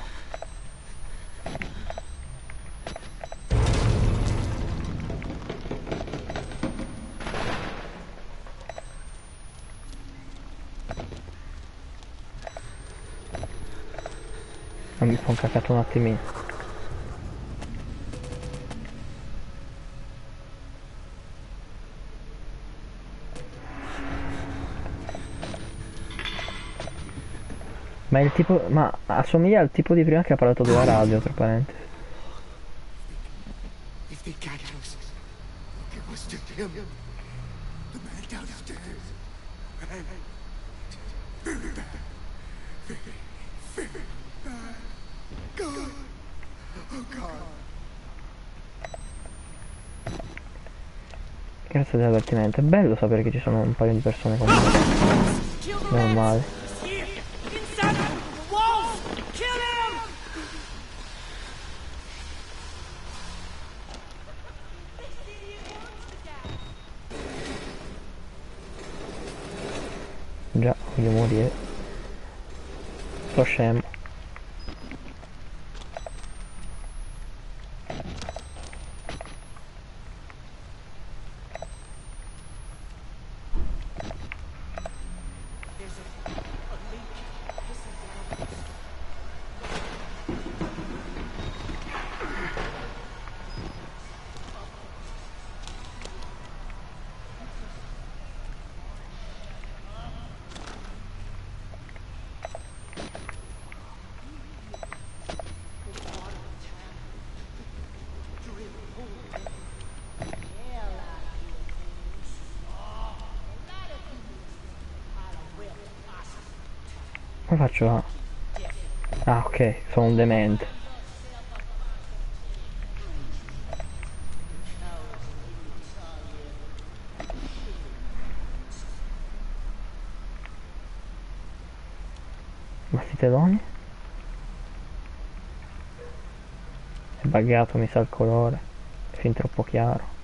Mi sono cacato un attimino. Ma è il tipo. Ma assomiglia al tipo di prima che ha parlato della radio, tra parentesi. Grazie dell'avvertimento. È bello sapere che ci sono un paio di persone con me. Kill the Meno man. male. He's here. Inside the walls. Kill him. Già, voglio morire. Sto scemo. Come faccio a... Ah ok, sono un demente. Ma sti teloni? È buggato mi sa il colore. Fin troppo chiaro.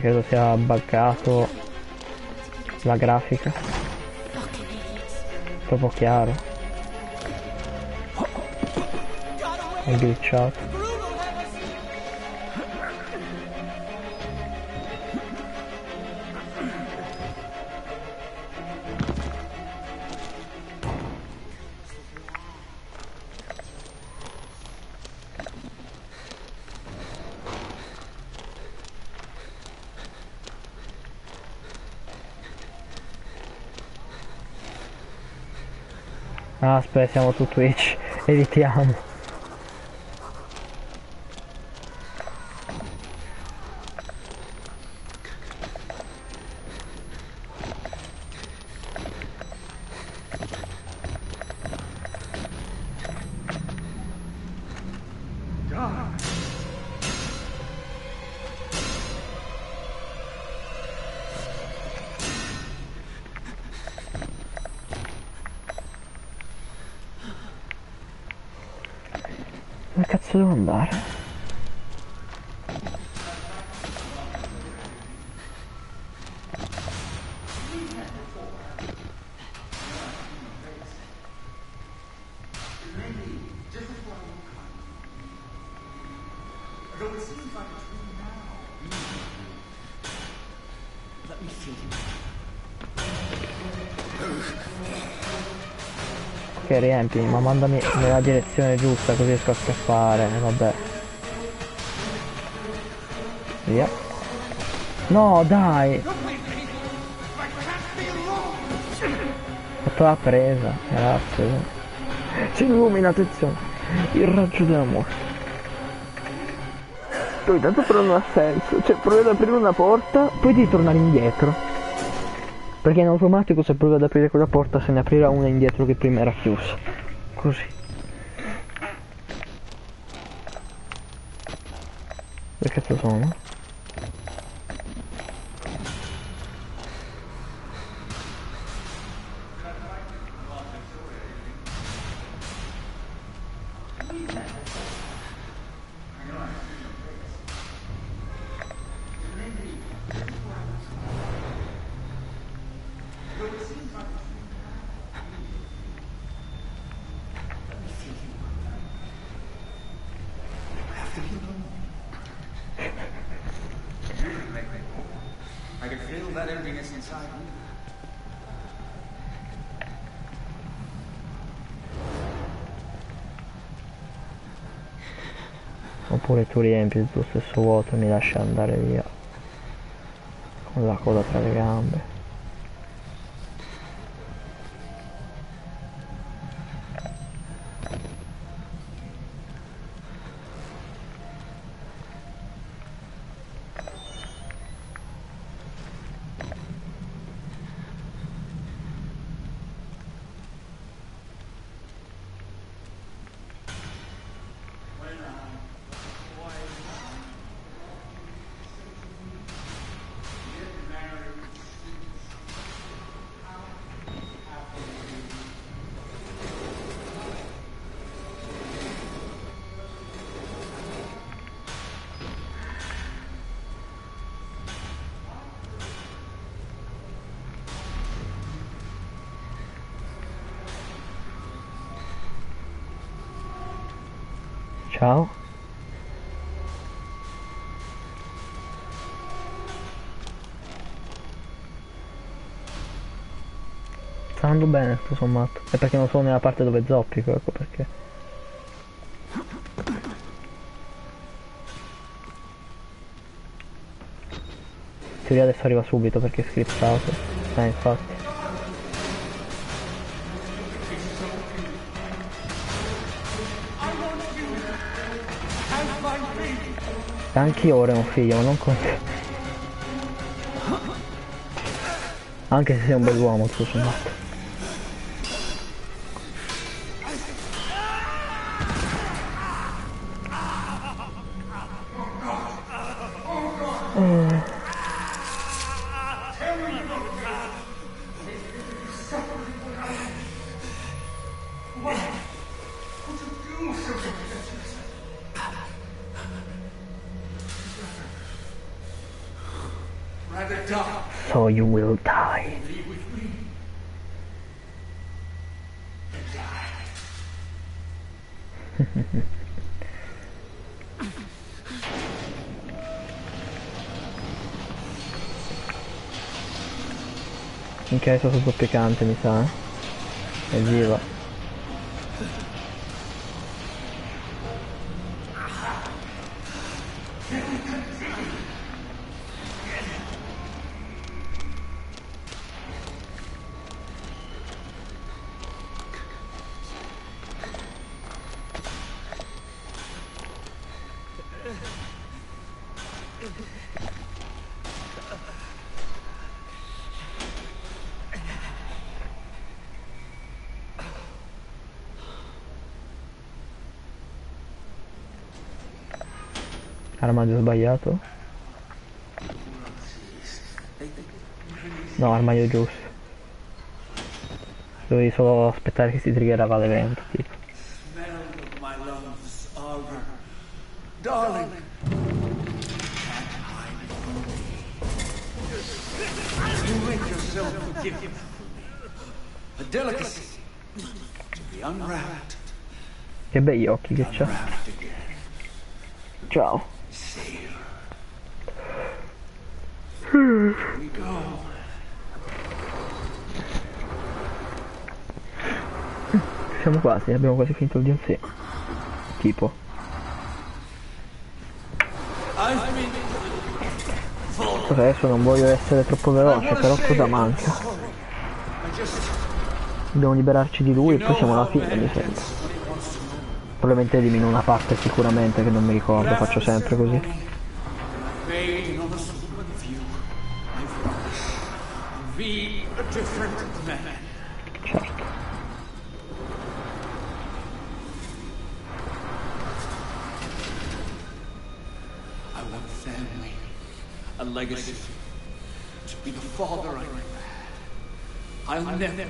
Credo sia buggato la grafica. Troppo chiaro. È glitchato. Siamo su Twitch. Evitiamo. Riempimi, ma mandami nella direzione giusta così riesco a scappare, vabbè. Via. No, dai! Fatto la presa, grazie. Si illumina, attenzione. Il raggio della morte. Lui tanto però non ha senso. Cioè, provi ad aprire una porta, poi devi tornare indietro. Perché in automatico se provi ad aprire quella porta se ne aprirà una indietro che prima era chiusa. Così. Che cazzo sono? I can feel that emptiness inside me. Oppure tu riempi il tuo stesso vuoto e mi lasci andare via. Con la coda tra le gambe. Andando bene tutto sommato. È perché non sono nella parte dove zoppico, ecco perché. In teoria adesso arriva subito perché è scriptato. Eh infatti. E anche io ora ho un figlio, ma non con te. Anche se sei un bell'uomo, tutto sommato. Die. So you will die. Be with me. And die. Minchia adesso sono piccante mi sa. eh. Evviva. Sbagliato? No, armadio giusto. Dovevi solo aspettare che si triggerava l'evento, tipo. Che begli occhi che c'ha. Ciao. Savor. Here we go. Siamo quasi, abbiamo quasi finito il DLC. Tipo. Full. Adesso non voglio essere troppo veloce, però cosa manca? Dobbiamo liberarci di lui e poi siamo alla fine, mi sembra. Probabilmente elimino una parte sicuramente che non mi ricordo, faccio sempre così. Be a different man. Legacy, to be the father I had. I'll never let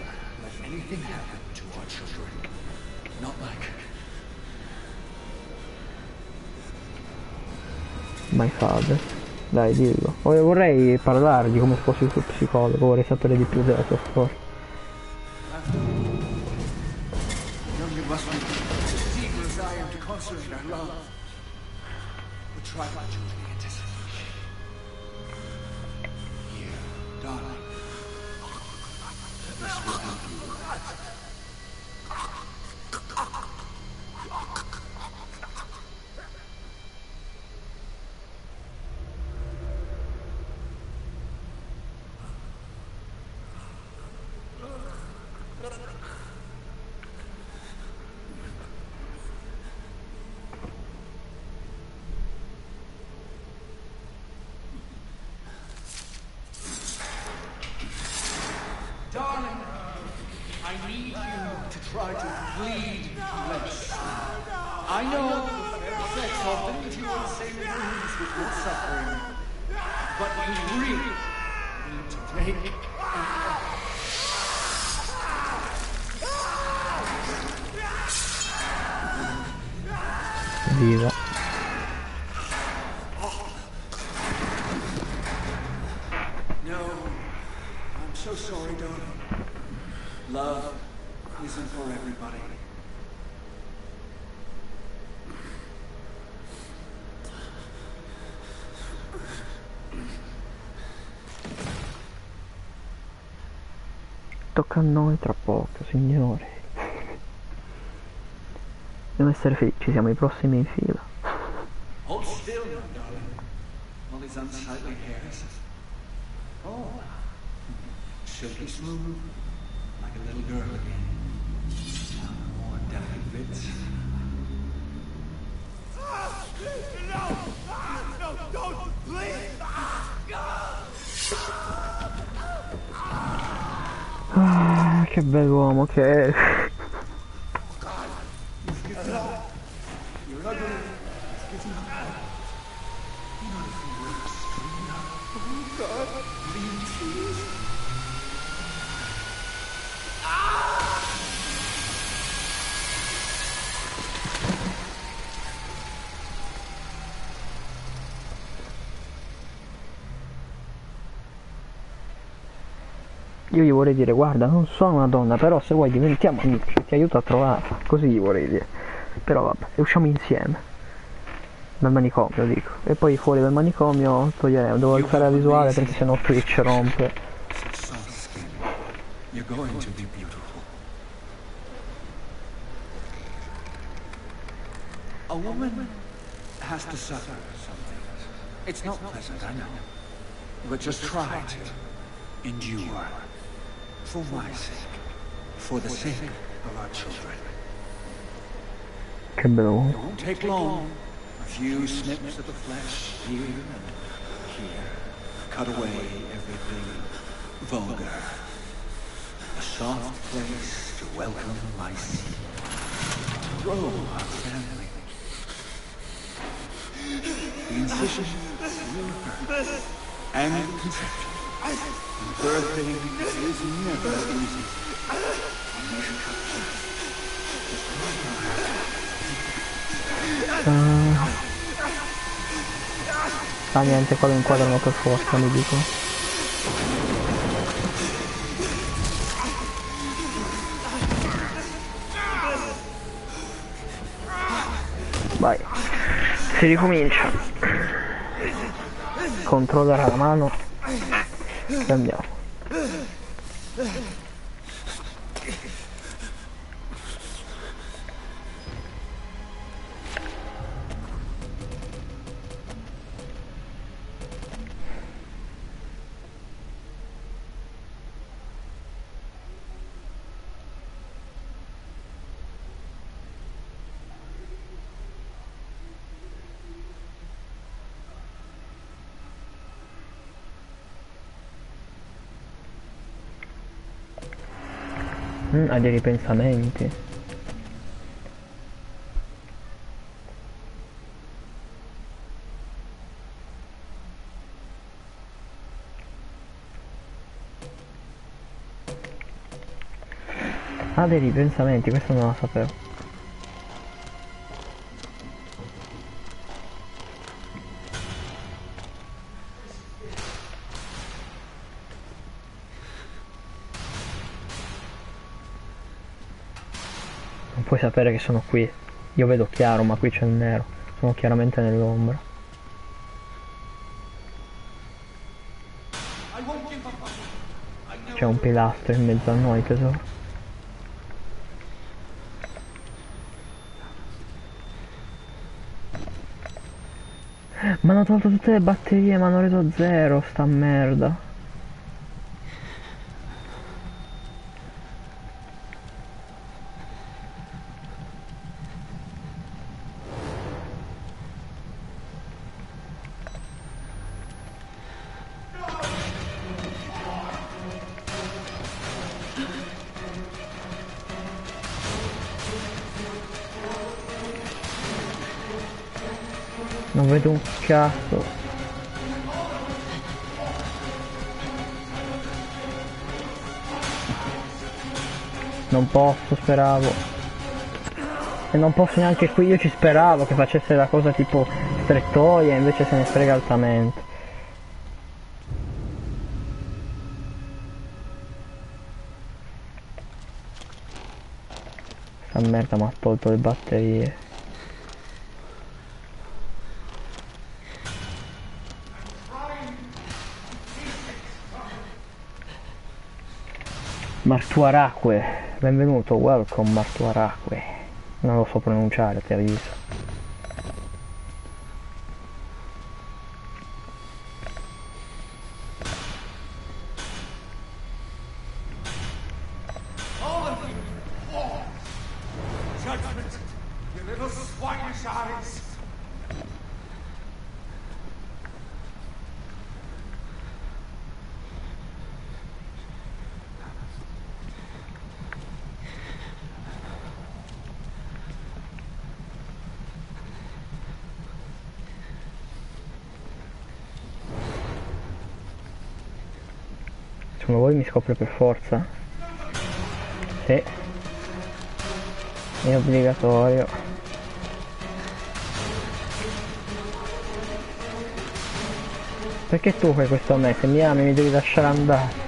anything happen to our children. Not like My father. Dai, dillo. Vorrei parlargli come se fossi il suo psicologo, vorrei sapere di più della sua storia. Need you to try to bleed less. I know sex often leaves you in the same rooms with your suffering, but you really need to take Viva. No, for everybody. Tocca a noi tra poco, signori. Dobbiamo essere felici, siamo i prossimi in fila. Hold still now, darling. All these unsightly hairs. Oh, silky smooth, like a little girl again. Che bell'uomo che è. Io gli vorrei dire, guarda, non sono una donna, però se vuoi diventiamo amici, ti aiuto a trovarla. Così gli vorrei dire. Però vabbè, usciamo insieme. Dal manicomio dico. E poi fuori dal manicomio toglieremo. Devo alzare la visuale perché sennò Twitch rompe. A woman has to suffer some things. It's not pleasant, I know. But just try to endure. For my sake. For the sake of our children. Uomo. It won't take long. A few snips of the flesh here and here. Cut away everything vulgar. A soft place to welcome my seed. Grow our family. The incision. And conception. Birthing is never easy. Ah niente, qua lo inquadrano per forza, mi dicono. Vai. Si ricomincia. Controllare la mano. E andiamo. Mm, ha dei ripensamenti. Ha dei ripensamenti, questo non lo sapevo. Sapere che sono qui. Io vedo chiaro, ma qui c'è il nero. Sono chiaramente nell'ombra. C'è un pilastro in mezzo a noi, tesoro. Ma hanno tolto tutte le batterie, ma hanno reso zero sta merda. Vedo un cazzo. Non posso, speravo. E non posso neanche qui, io ci speravo che facesse la cosa tipo strettoia, invece se ne frega altamente. Sta merda mi ha tolto le batterie. Martuaracque, benvenuto, welcome Martuaracque. Non lo so pronunciare, ti avviso. All of you, fall. Judgment, you little swinish eyes. Se scopre per forza. Sì. È obbligatorio. Perché tu fai questo a me? Se mi ami mi devi lasciare andare.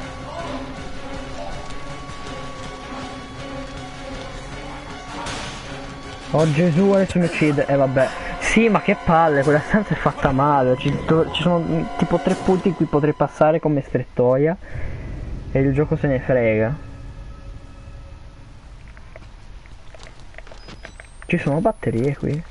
Oh Gesù adesso mi uccide. E eh, vabbè. Sì ma che palle, quella stanza è fatta male. Ci, ci sono tipo tre punti in cui potrei passare come strettoia. E il gioco se ne frega. Ci sono batterie qui.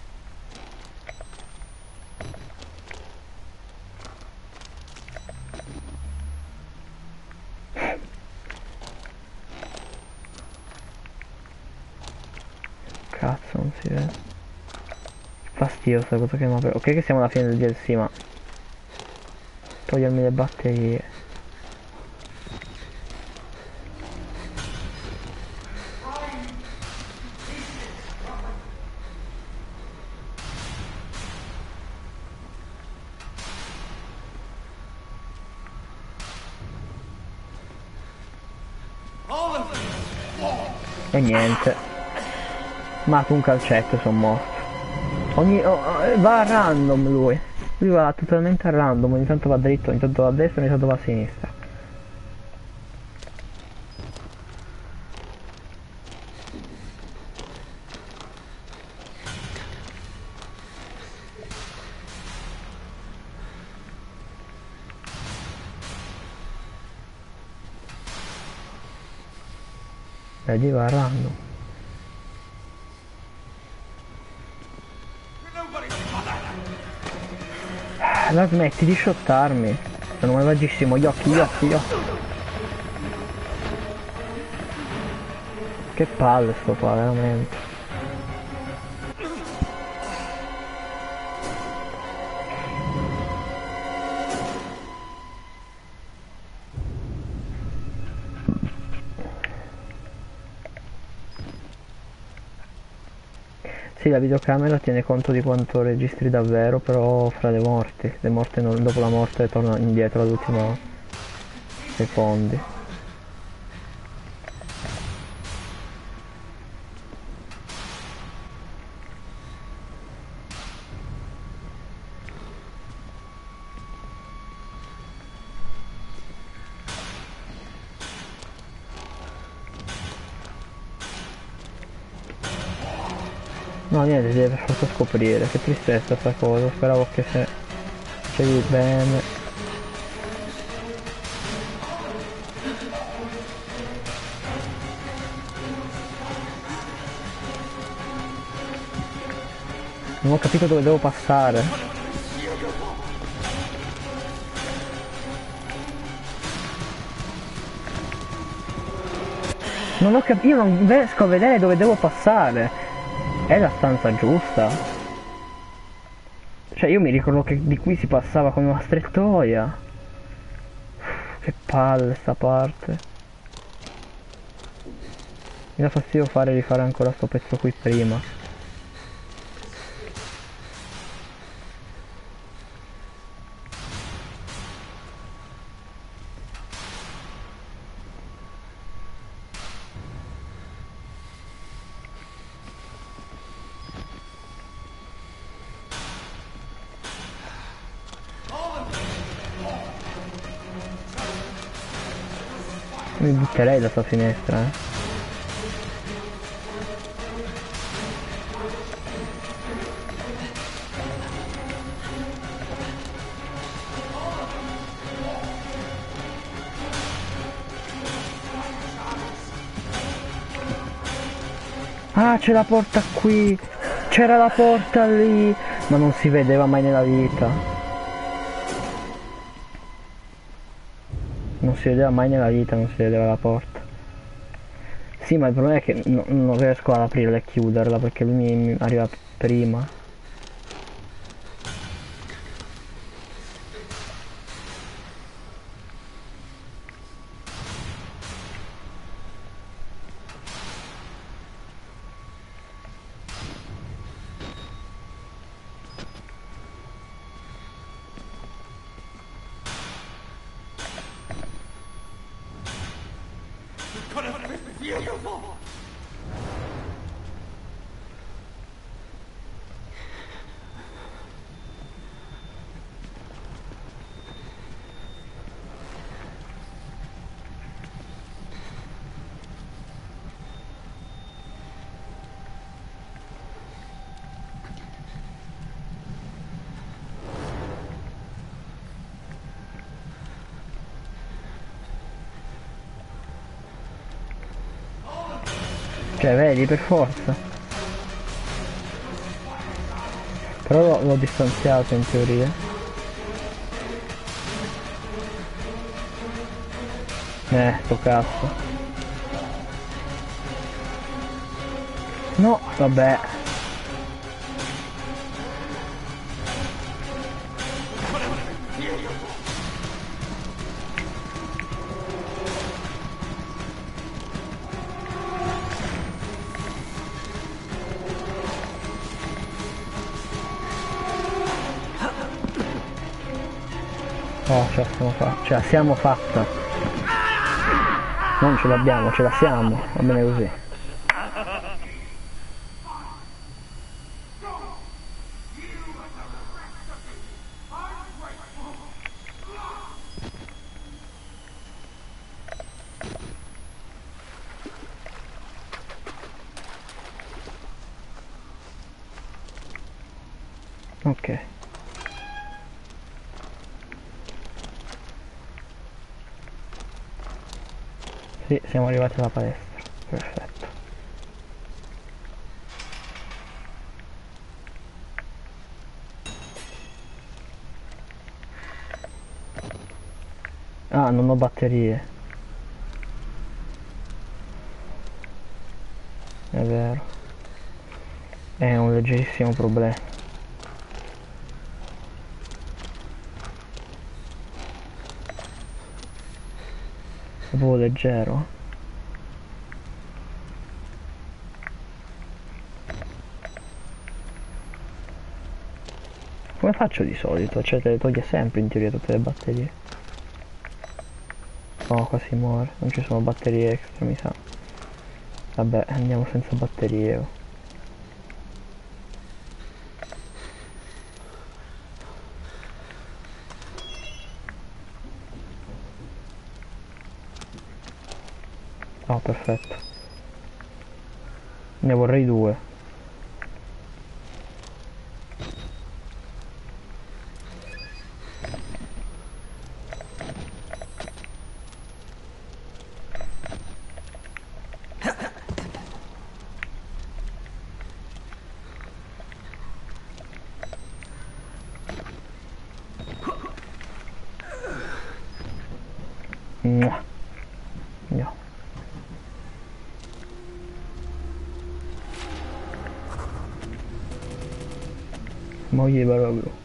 Cazzo, non si vede. Fastidio sta cosa che apre. Ok che siamo alla fine del DLC ma... Togliermi le batterie. All of you, fall. E niente. Ma un calcetto sono morto. Ogni... oh, oh, va a random lui. Lui va totalmente a random, ogni tanto va dritto, ogni tanto va a destra, ogni tanto va a sinistra. Vedi va a random. La smetti di shottarmi. Sono malvagissimo, gli occhi, gli occhi, gli occhi. Che palle sto qua, veramente. La videocamera tiene conto di quanto registri davvero, però fra le morti. Le morte non- dopo la morte torna indietro all'ultimo secondi. Scoprire, che tristezza sta cosa, speravo che se facevi bene. Non ho capito dove devo passare. Non ho capito, io non riesco a vedere dove devo passare. È la stanza giusta? Cioè io mi ricordo che di qui si passava con una strettoia. Che palle sta parte. Mi dà fastidio fare rifare ancora sto pezzo qui prima. Mi butterei da sta finestra, eh. Ah, c'è la porta qui! C'era la porta lì! Ma non si vedeva mai nella vita. Si vedeva mai nella vita, non si vedeva la porta. Sì, ma il problema è che no- non riesco ad aprirla e chiuderla perché lui mi, mi arriva prima. Cioè, vedi, per forza. Però l'ho- distanziato in teoria. Eh, sto cazzo. No, vabbè. La siamo fatta. Non ce l'abbiamo, ce la siamo. Va bene così. Ok. Sì, siamo arrivati alla palestra. Perfetto. Ah, non ho batterie. È vero. È un leggerissimo problema. Proprio leggero. Come faccio di solito? Cioè te le toglie sempre in teoria tutte le batterie. Oh, qua si muore. Non ci sono batterie extra, mi sa. Vabbè, andiamo senza batterie. oh. Oh, perfetto. Ne vorrei due. Mua. No. Moglie proprio.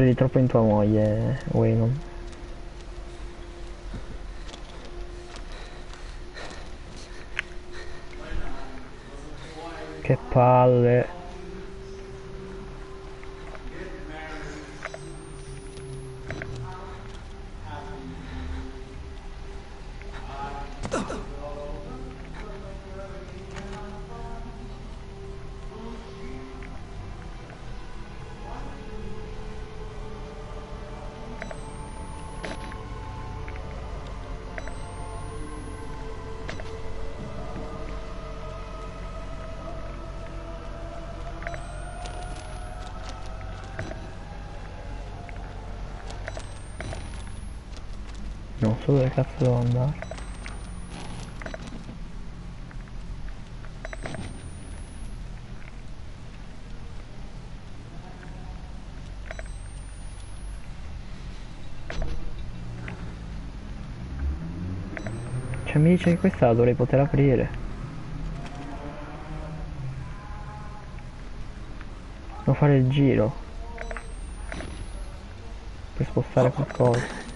Credi troppo in tua moglie, Waynon. Che palle. Dove cazzo devo andare. Cioè mi dice che questa la dovrei poter aprire. Devo fare il giro. Per spostare qualcosa.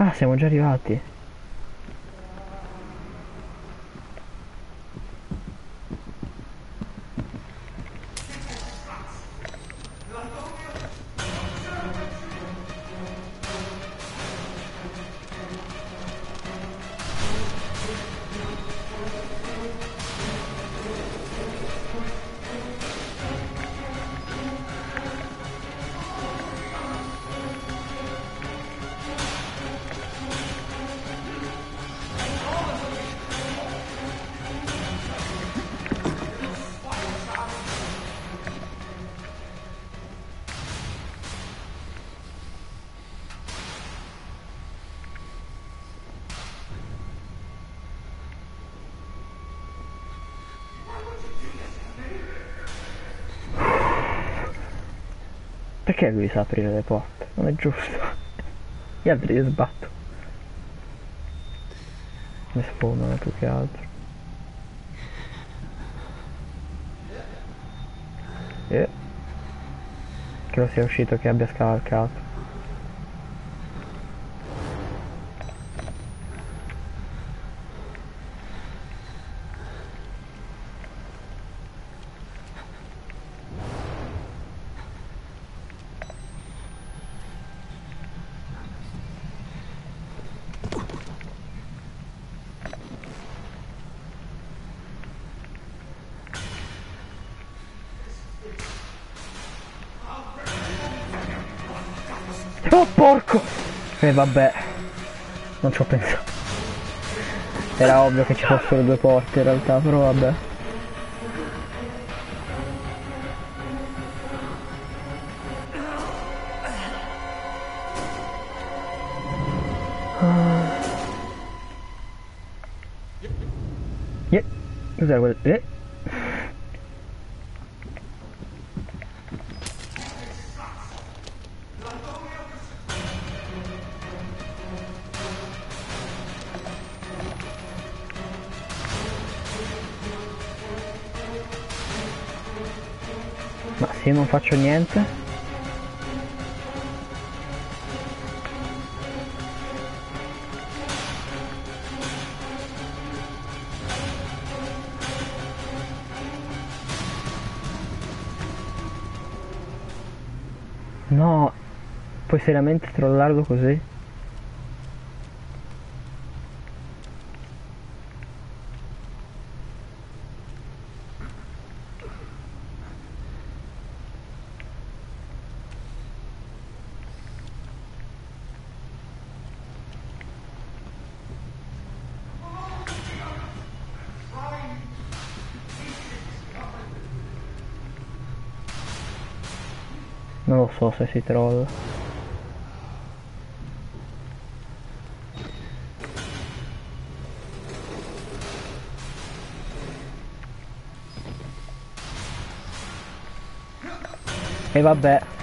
Ah, siamo già arrivati. Perché lui sa aprire le porte? Non è giusto. Gli altri li sbatto. Mi spawnano più che altro. Eh. Che lo sia uscito che abbia scavalcato. E vabbè, non ci ho pensato. Era ovvio che ci fossero due porte in realtà, però vabbè. Yeah. Cos'era quello? Eh? Faccio niente? No, puoi seriamente trollarlo così? So se si trolla. E vabbè.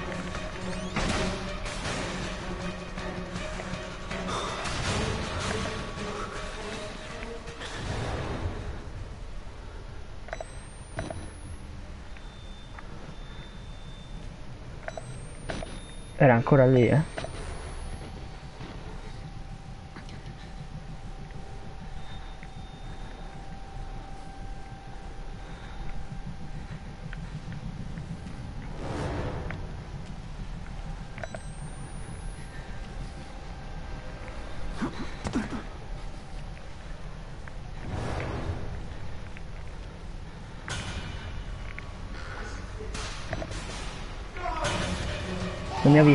Era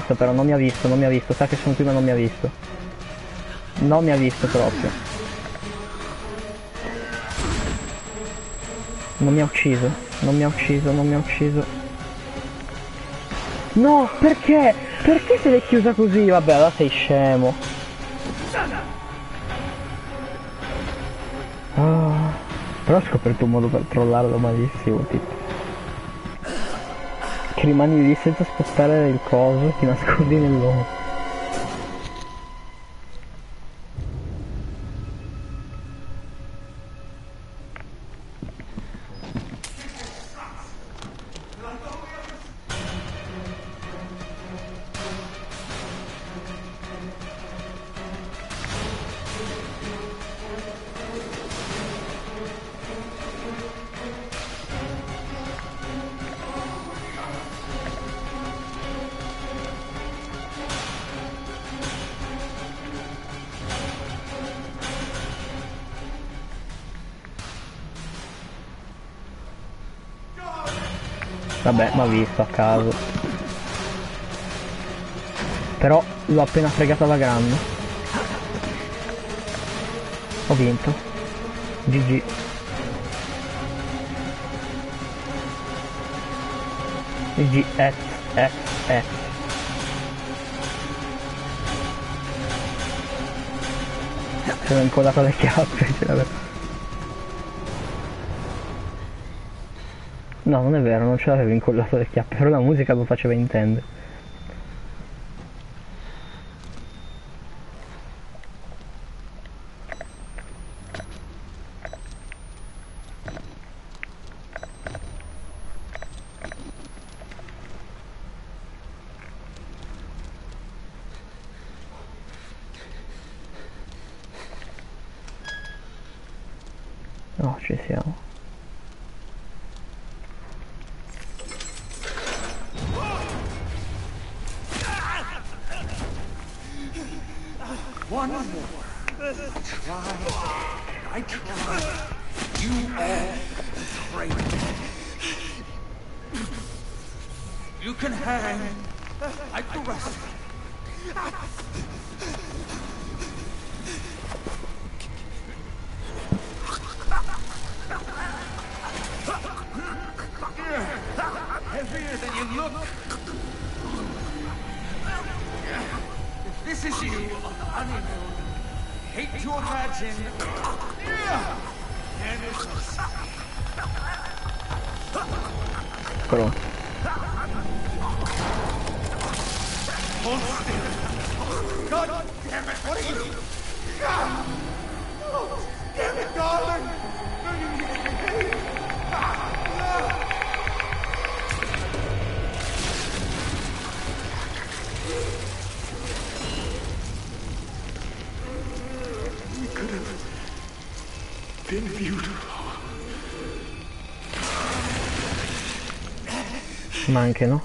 visto però, non mi ha visto, non mi ha visto, sa che sono qui ma non mi ha visto. Non mi ha visto proprio. Non mi ha ucciso, non mi ha ucciso, non mi ha ucciso. No, perché? Perché se l'è chiusa così? Vabbè, allora sei scemo. Ah, però ho scoperto un modo per trollarlo malissimo, tipo. Che rimani lì senza spostare il coso, ti nascondi nell'uomo. Vabbè, ma visto a caso. Però l'ho appena fregata alla grande. Ho vinto. GG. GG, eh, eh, eh. Sono incollato le chiappe, ce l'avevo. No, non è vero, non ce l'avevo incollato le chiappe, però la musica lo faceva intendere. Ma anche no.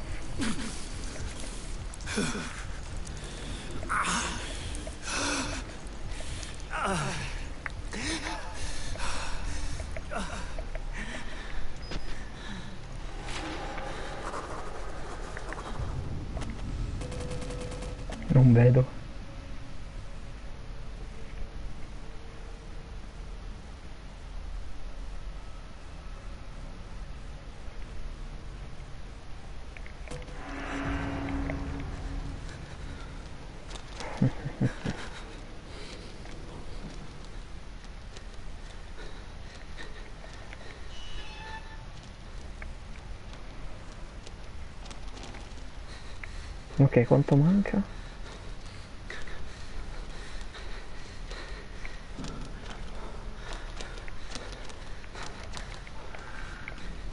Non vedo. Ok, quanto manca?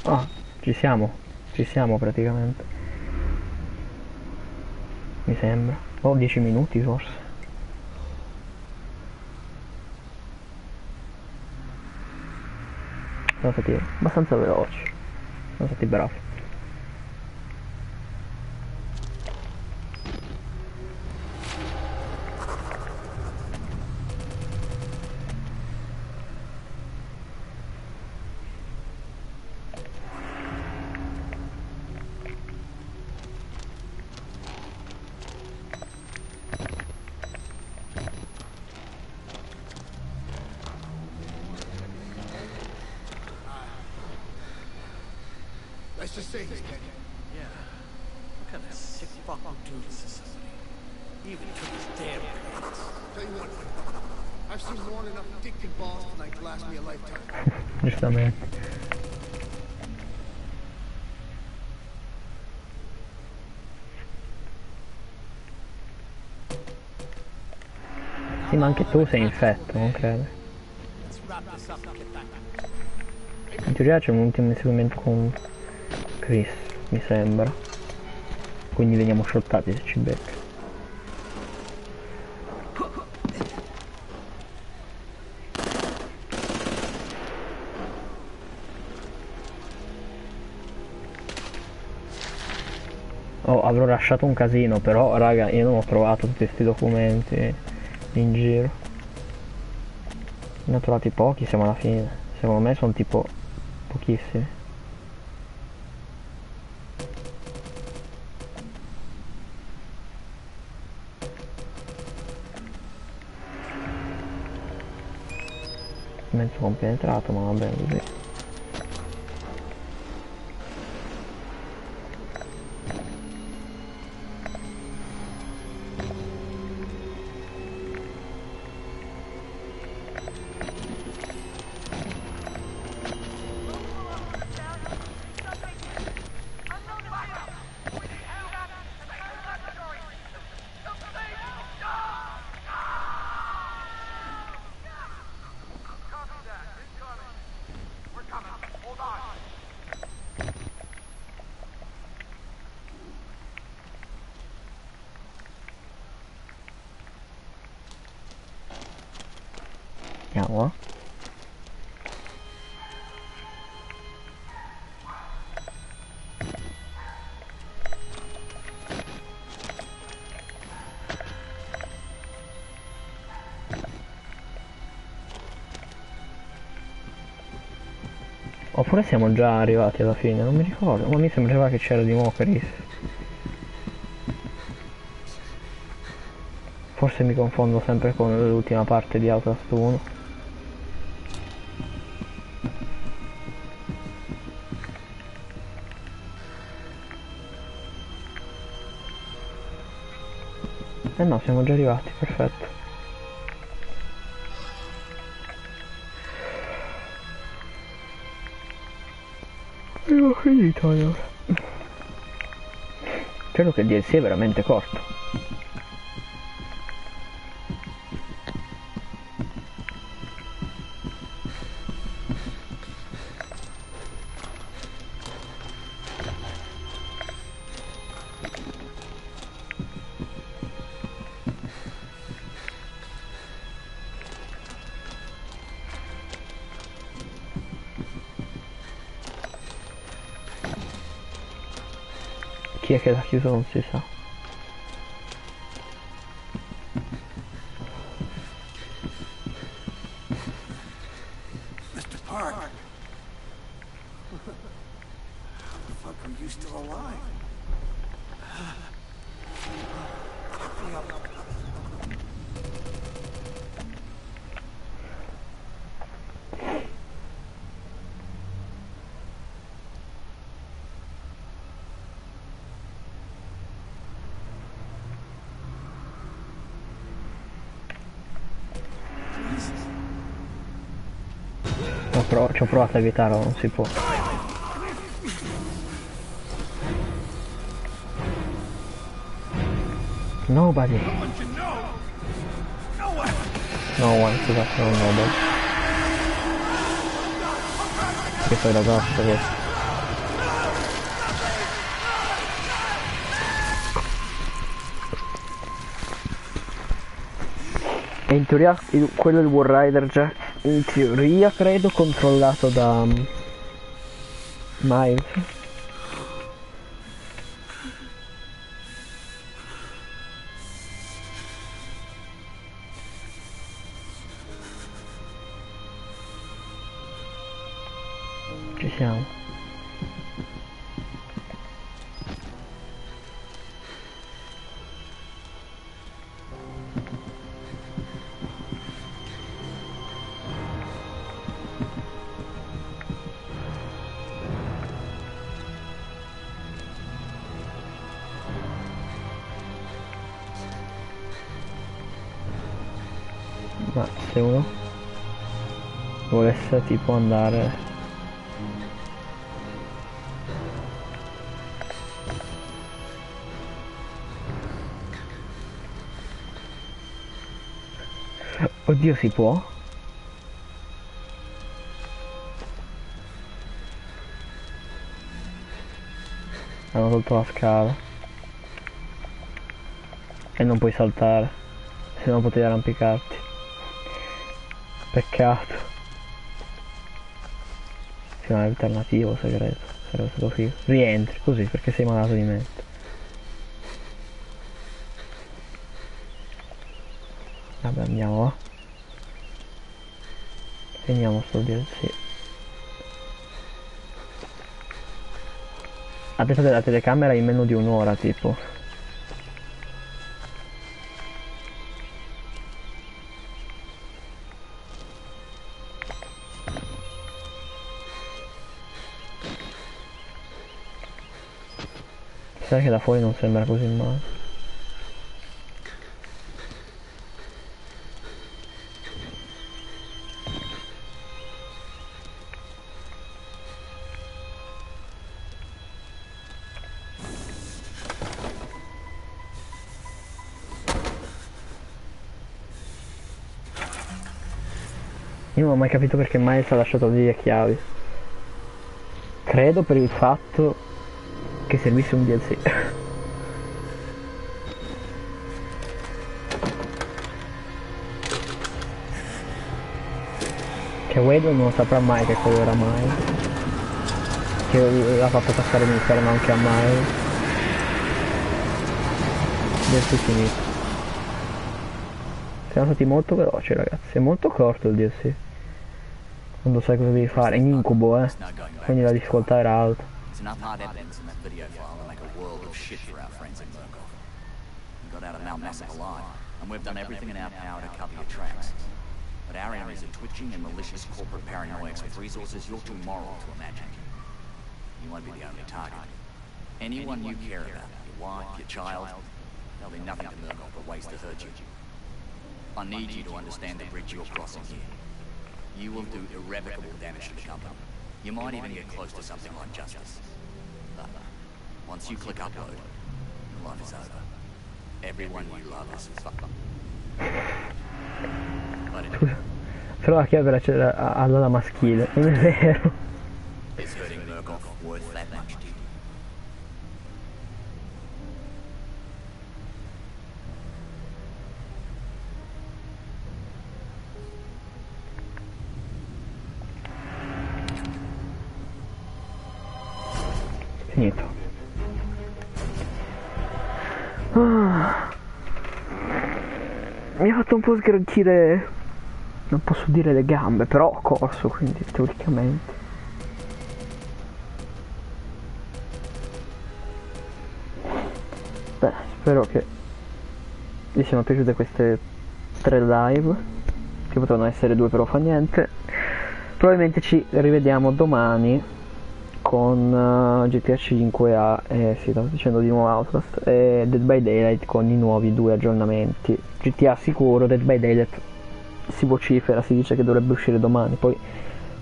Ah, ci siamo, ci siamo praticamente. Mi sembra. Oh, 10 minuti forse. Sono stati abbastanza veloci. Sono stati bravi. Let's just say he's dead. Yeah. What kind of sick fuck would do this to somebody? He even took his damn pants. Tell you what, I've seen more than enough dick and balls tonight to last me a lifetime. Giustamente. Sì, ma anche tu sei infetto, non credo. In teoria c'è un ultimo inseguimento con Chris, mi sembra. Quindi veniamo shottati se ci becca. Oh, avrò lasciato un casino, però raga, io non ho trovato tutti questi documenti in giro. Ne ho trovati pochi, siamo alla fine. Secondo me sono tipo pochissimi. Mezzo compenetrato, ma va bene così. Oppure siamo già arrivati alla fine, non mi ricordo, ma mi sembrava che c'era di nuovo Chris. Forse mi confondo sempre con l'ultima parte di Outlast 1. Eh no, siamo già arrivati, perfetto. euro. Spero che il DLC è veramente corto. Chi è che provato a evitarlo, non si può. Nobody. No one, scusate, non nobody. Che poi ragazzo questo. E in teoria quello è il War Rider già in teoria credo controllato da um, volesse tipo andare. Oddio si può? Hanno tolto la scala. E non puoi saltare Se no potevi arrampicarti. Peccato C'è un'alternativa segreto. Sarebbe stato figo. Rientri così perché sei malato di mente Vabbè andiamo va. Veniamo sto DLC Ha detto della telecamera in meno di un'ora tipo Sai che da fuori non sembra così male Io non ho mai capito perché Miles ha lasciato lì le chiavi. Credo per il fatto che servisse un DLC. che Wade non saprà mai che quello era Miles. Che l'ha fatto passare l'inferno anche a Miles. DLC finito. Siamo stati molto veloci ragazzi, è molto corto il DLC. Quando sai cosa devi fare, è un incubo eh. Quindi la difficoltà era alta. There's enough hard evidence in that video file to make a world of shit for our friends in Murkoff. We got out of Mount Massive alive, and we've done everything in our power to cover your tracks. But our enemies are twitching and malicious corporate paranoiacs with resources you're too moral to imagine. You won't be the only target. Anyone you care about, your wife, your child, there'll be nothing to Murkoff but ways to hurt you. I need you to understand the bridge you're crossing here. You will do irrevocable damage to the company. You might even get close to something like justice. But once you click upload, life is over. Everyone you love is fucked. Però la chiave c'era a- all'ala maschile, non è vero. Finito. Ah. Mi ha fatto un po' sgranchire, non posso dire le gambe, però ho corso, quindi teoricamente. Beh, spero che vi siano piaciute queste tre live, che potevano essere due però fa niente. Probabilmente ci rivediamo domani con uh, GTA 5 a eh, sì, stavo dicendo di nuovo Outlast e Dead by Daylight con i nuovi due aggiornamenti. GTA sicuro, Dead by Daylight si vocifera, si dice che dovrebbe uscire domani, poi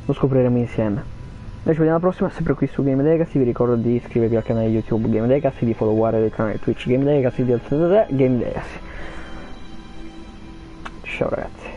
lo scopriremo insieme. Noi ci vediamo alla prossima, sempre qui su Game Legacy, vi ricordo di iscrivervi al canale YouTube Game Legacy, di followare il canale Twitch Game Legacy, di Game Legacy. Ciao ragazzi.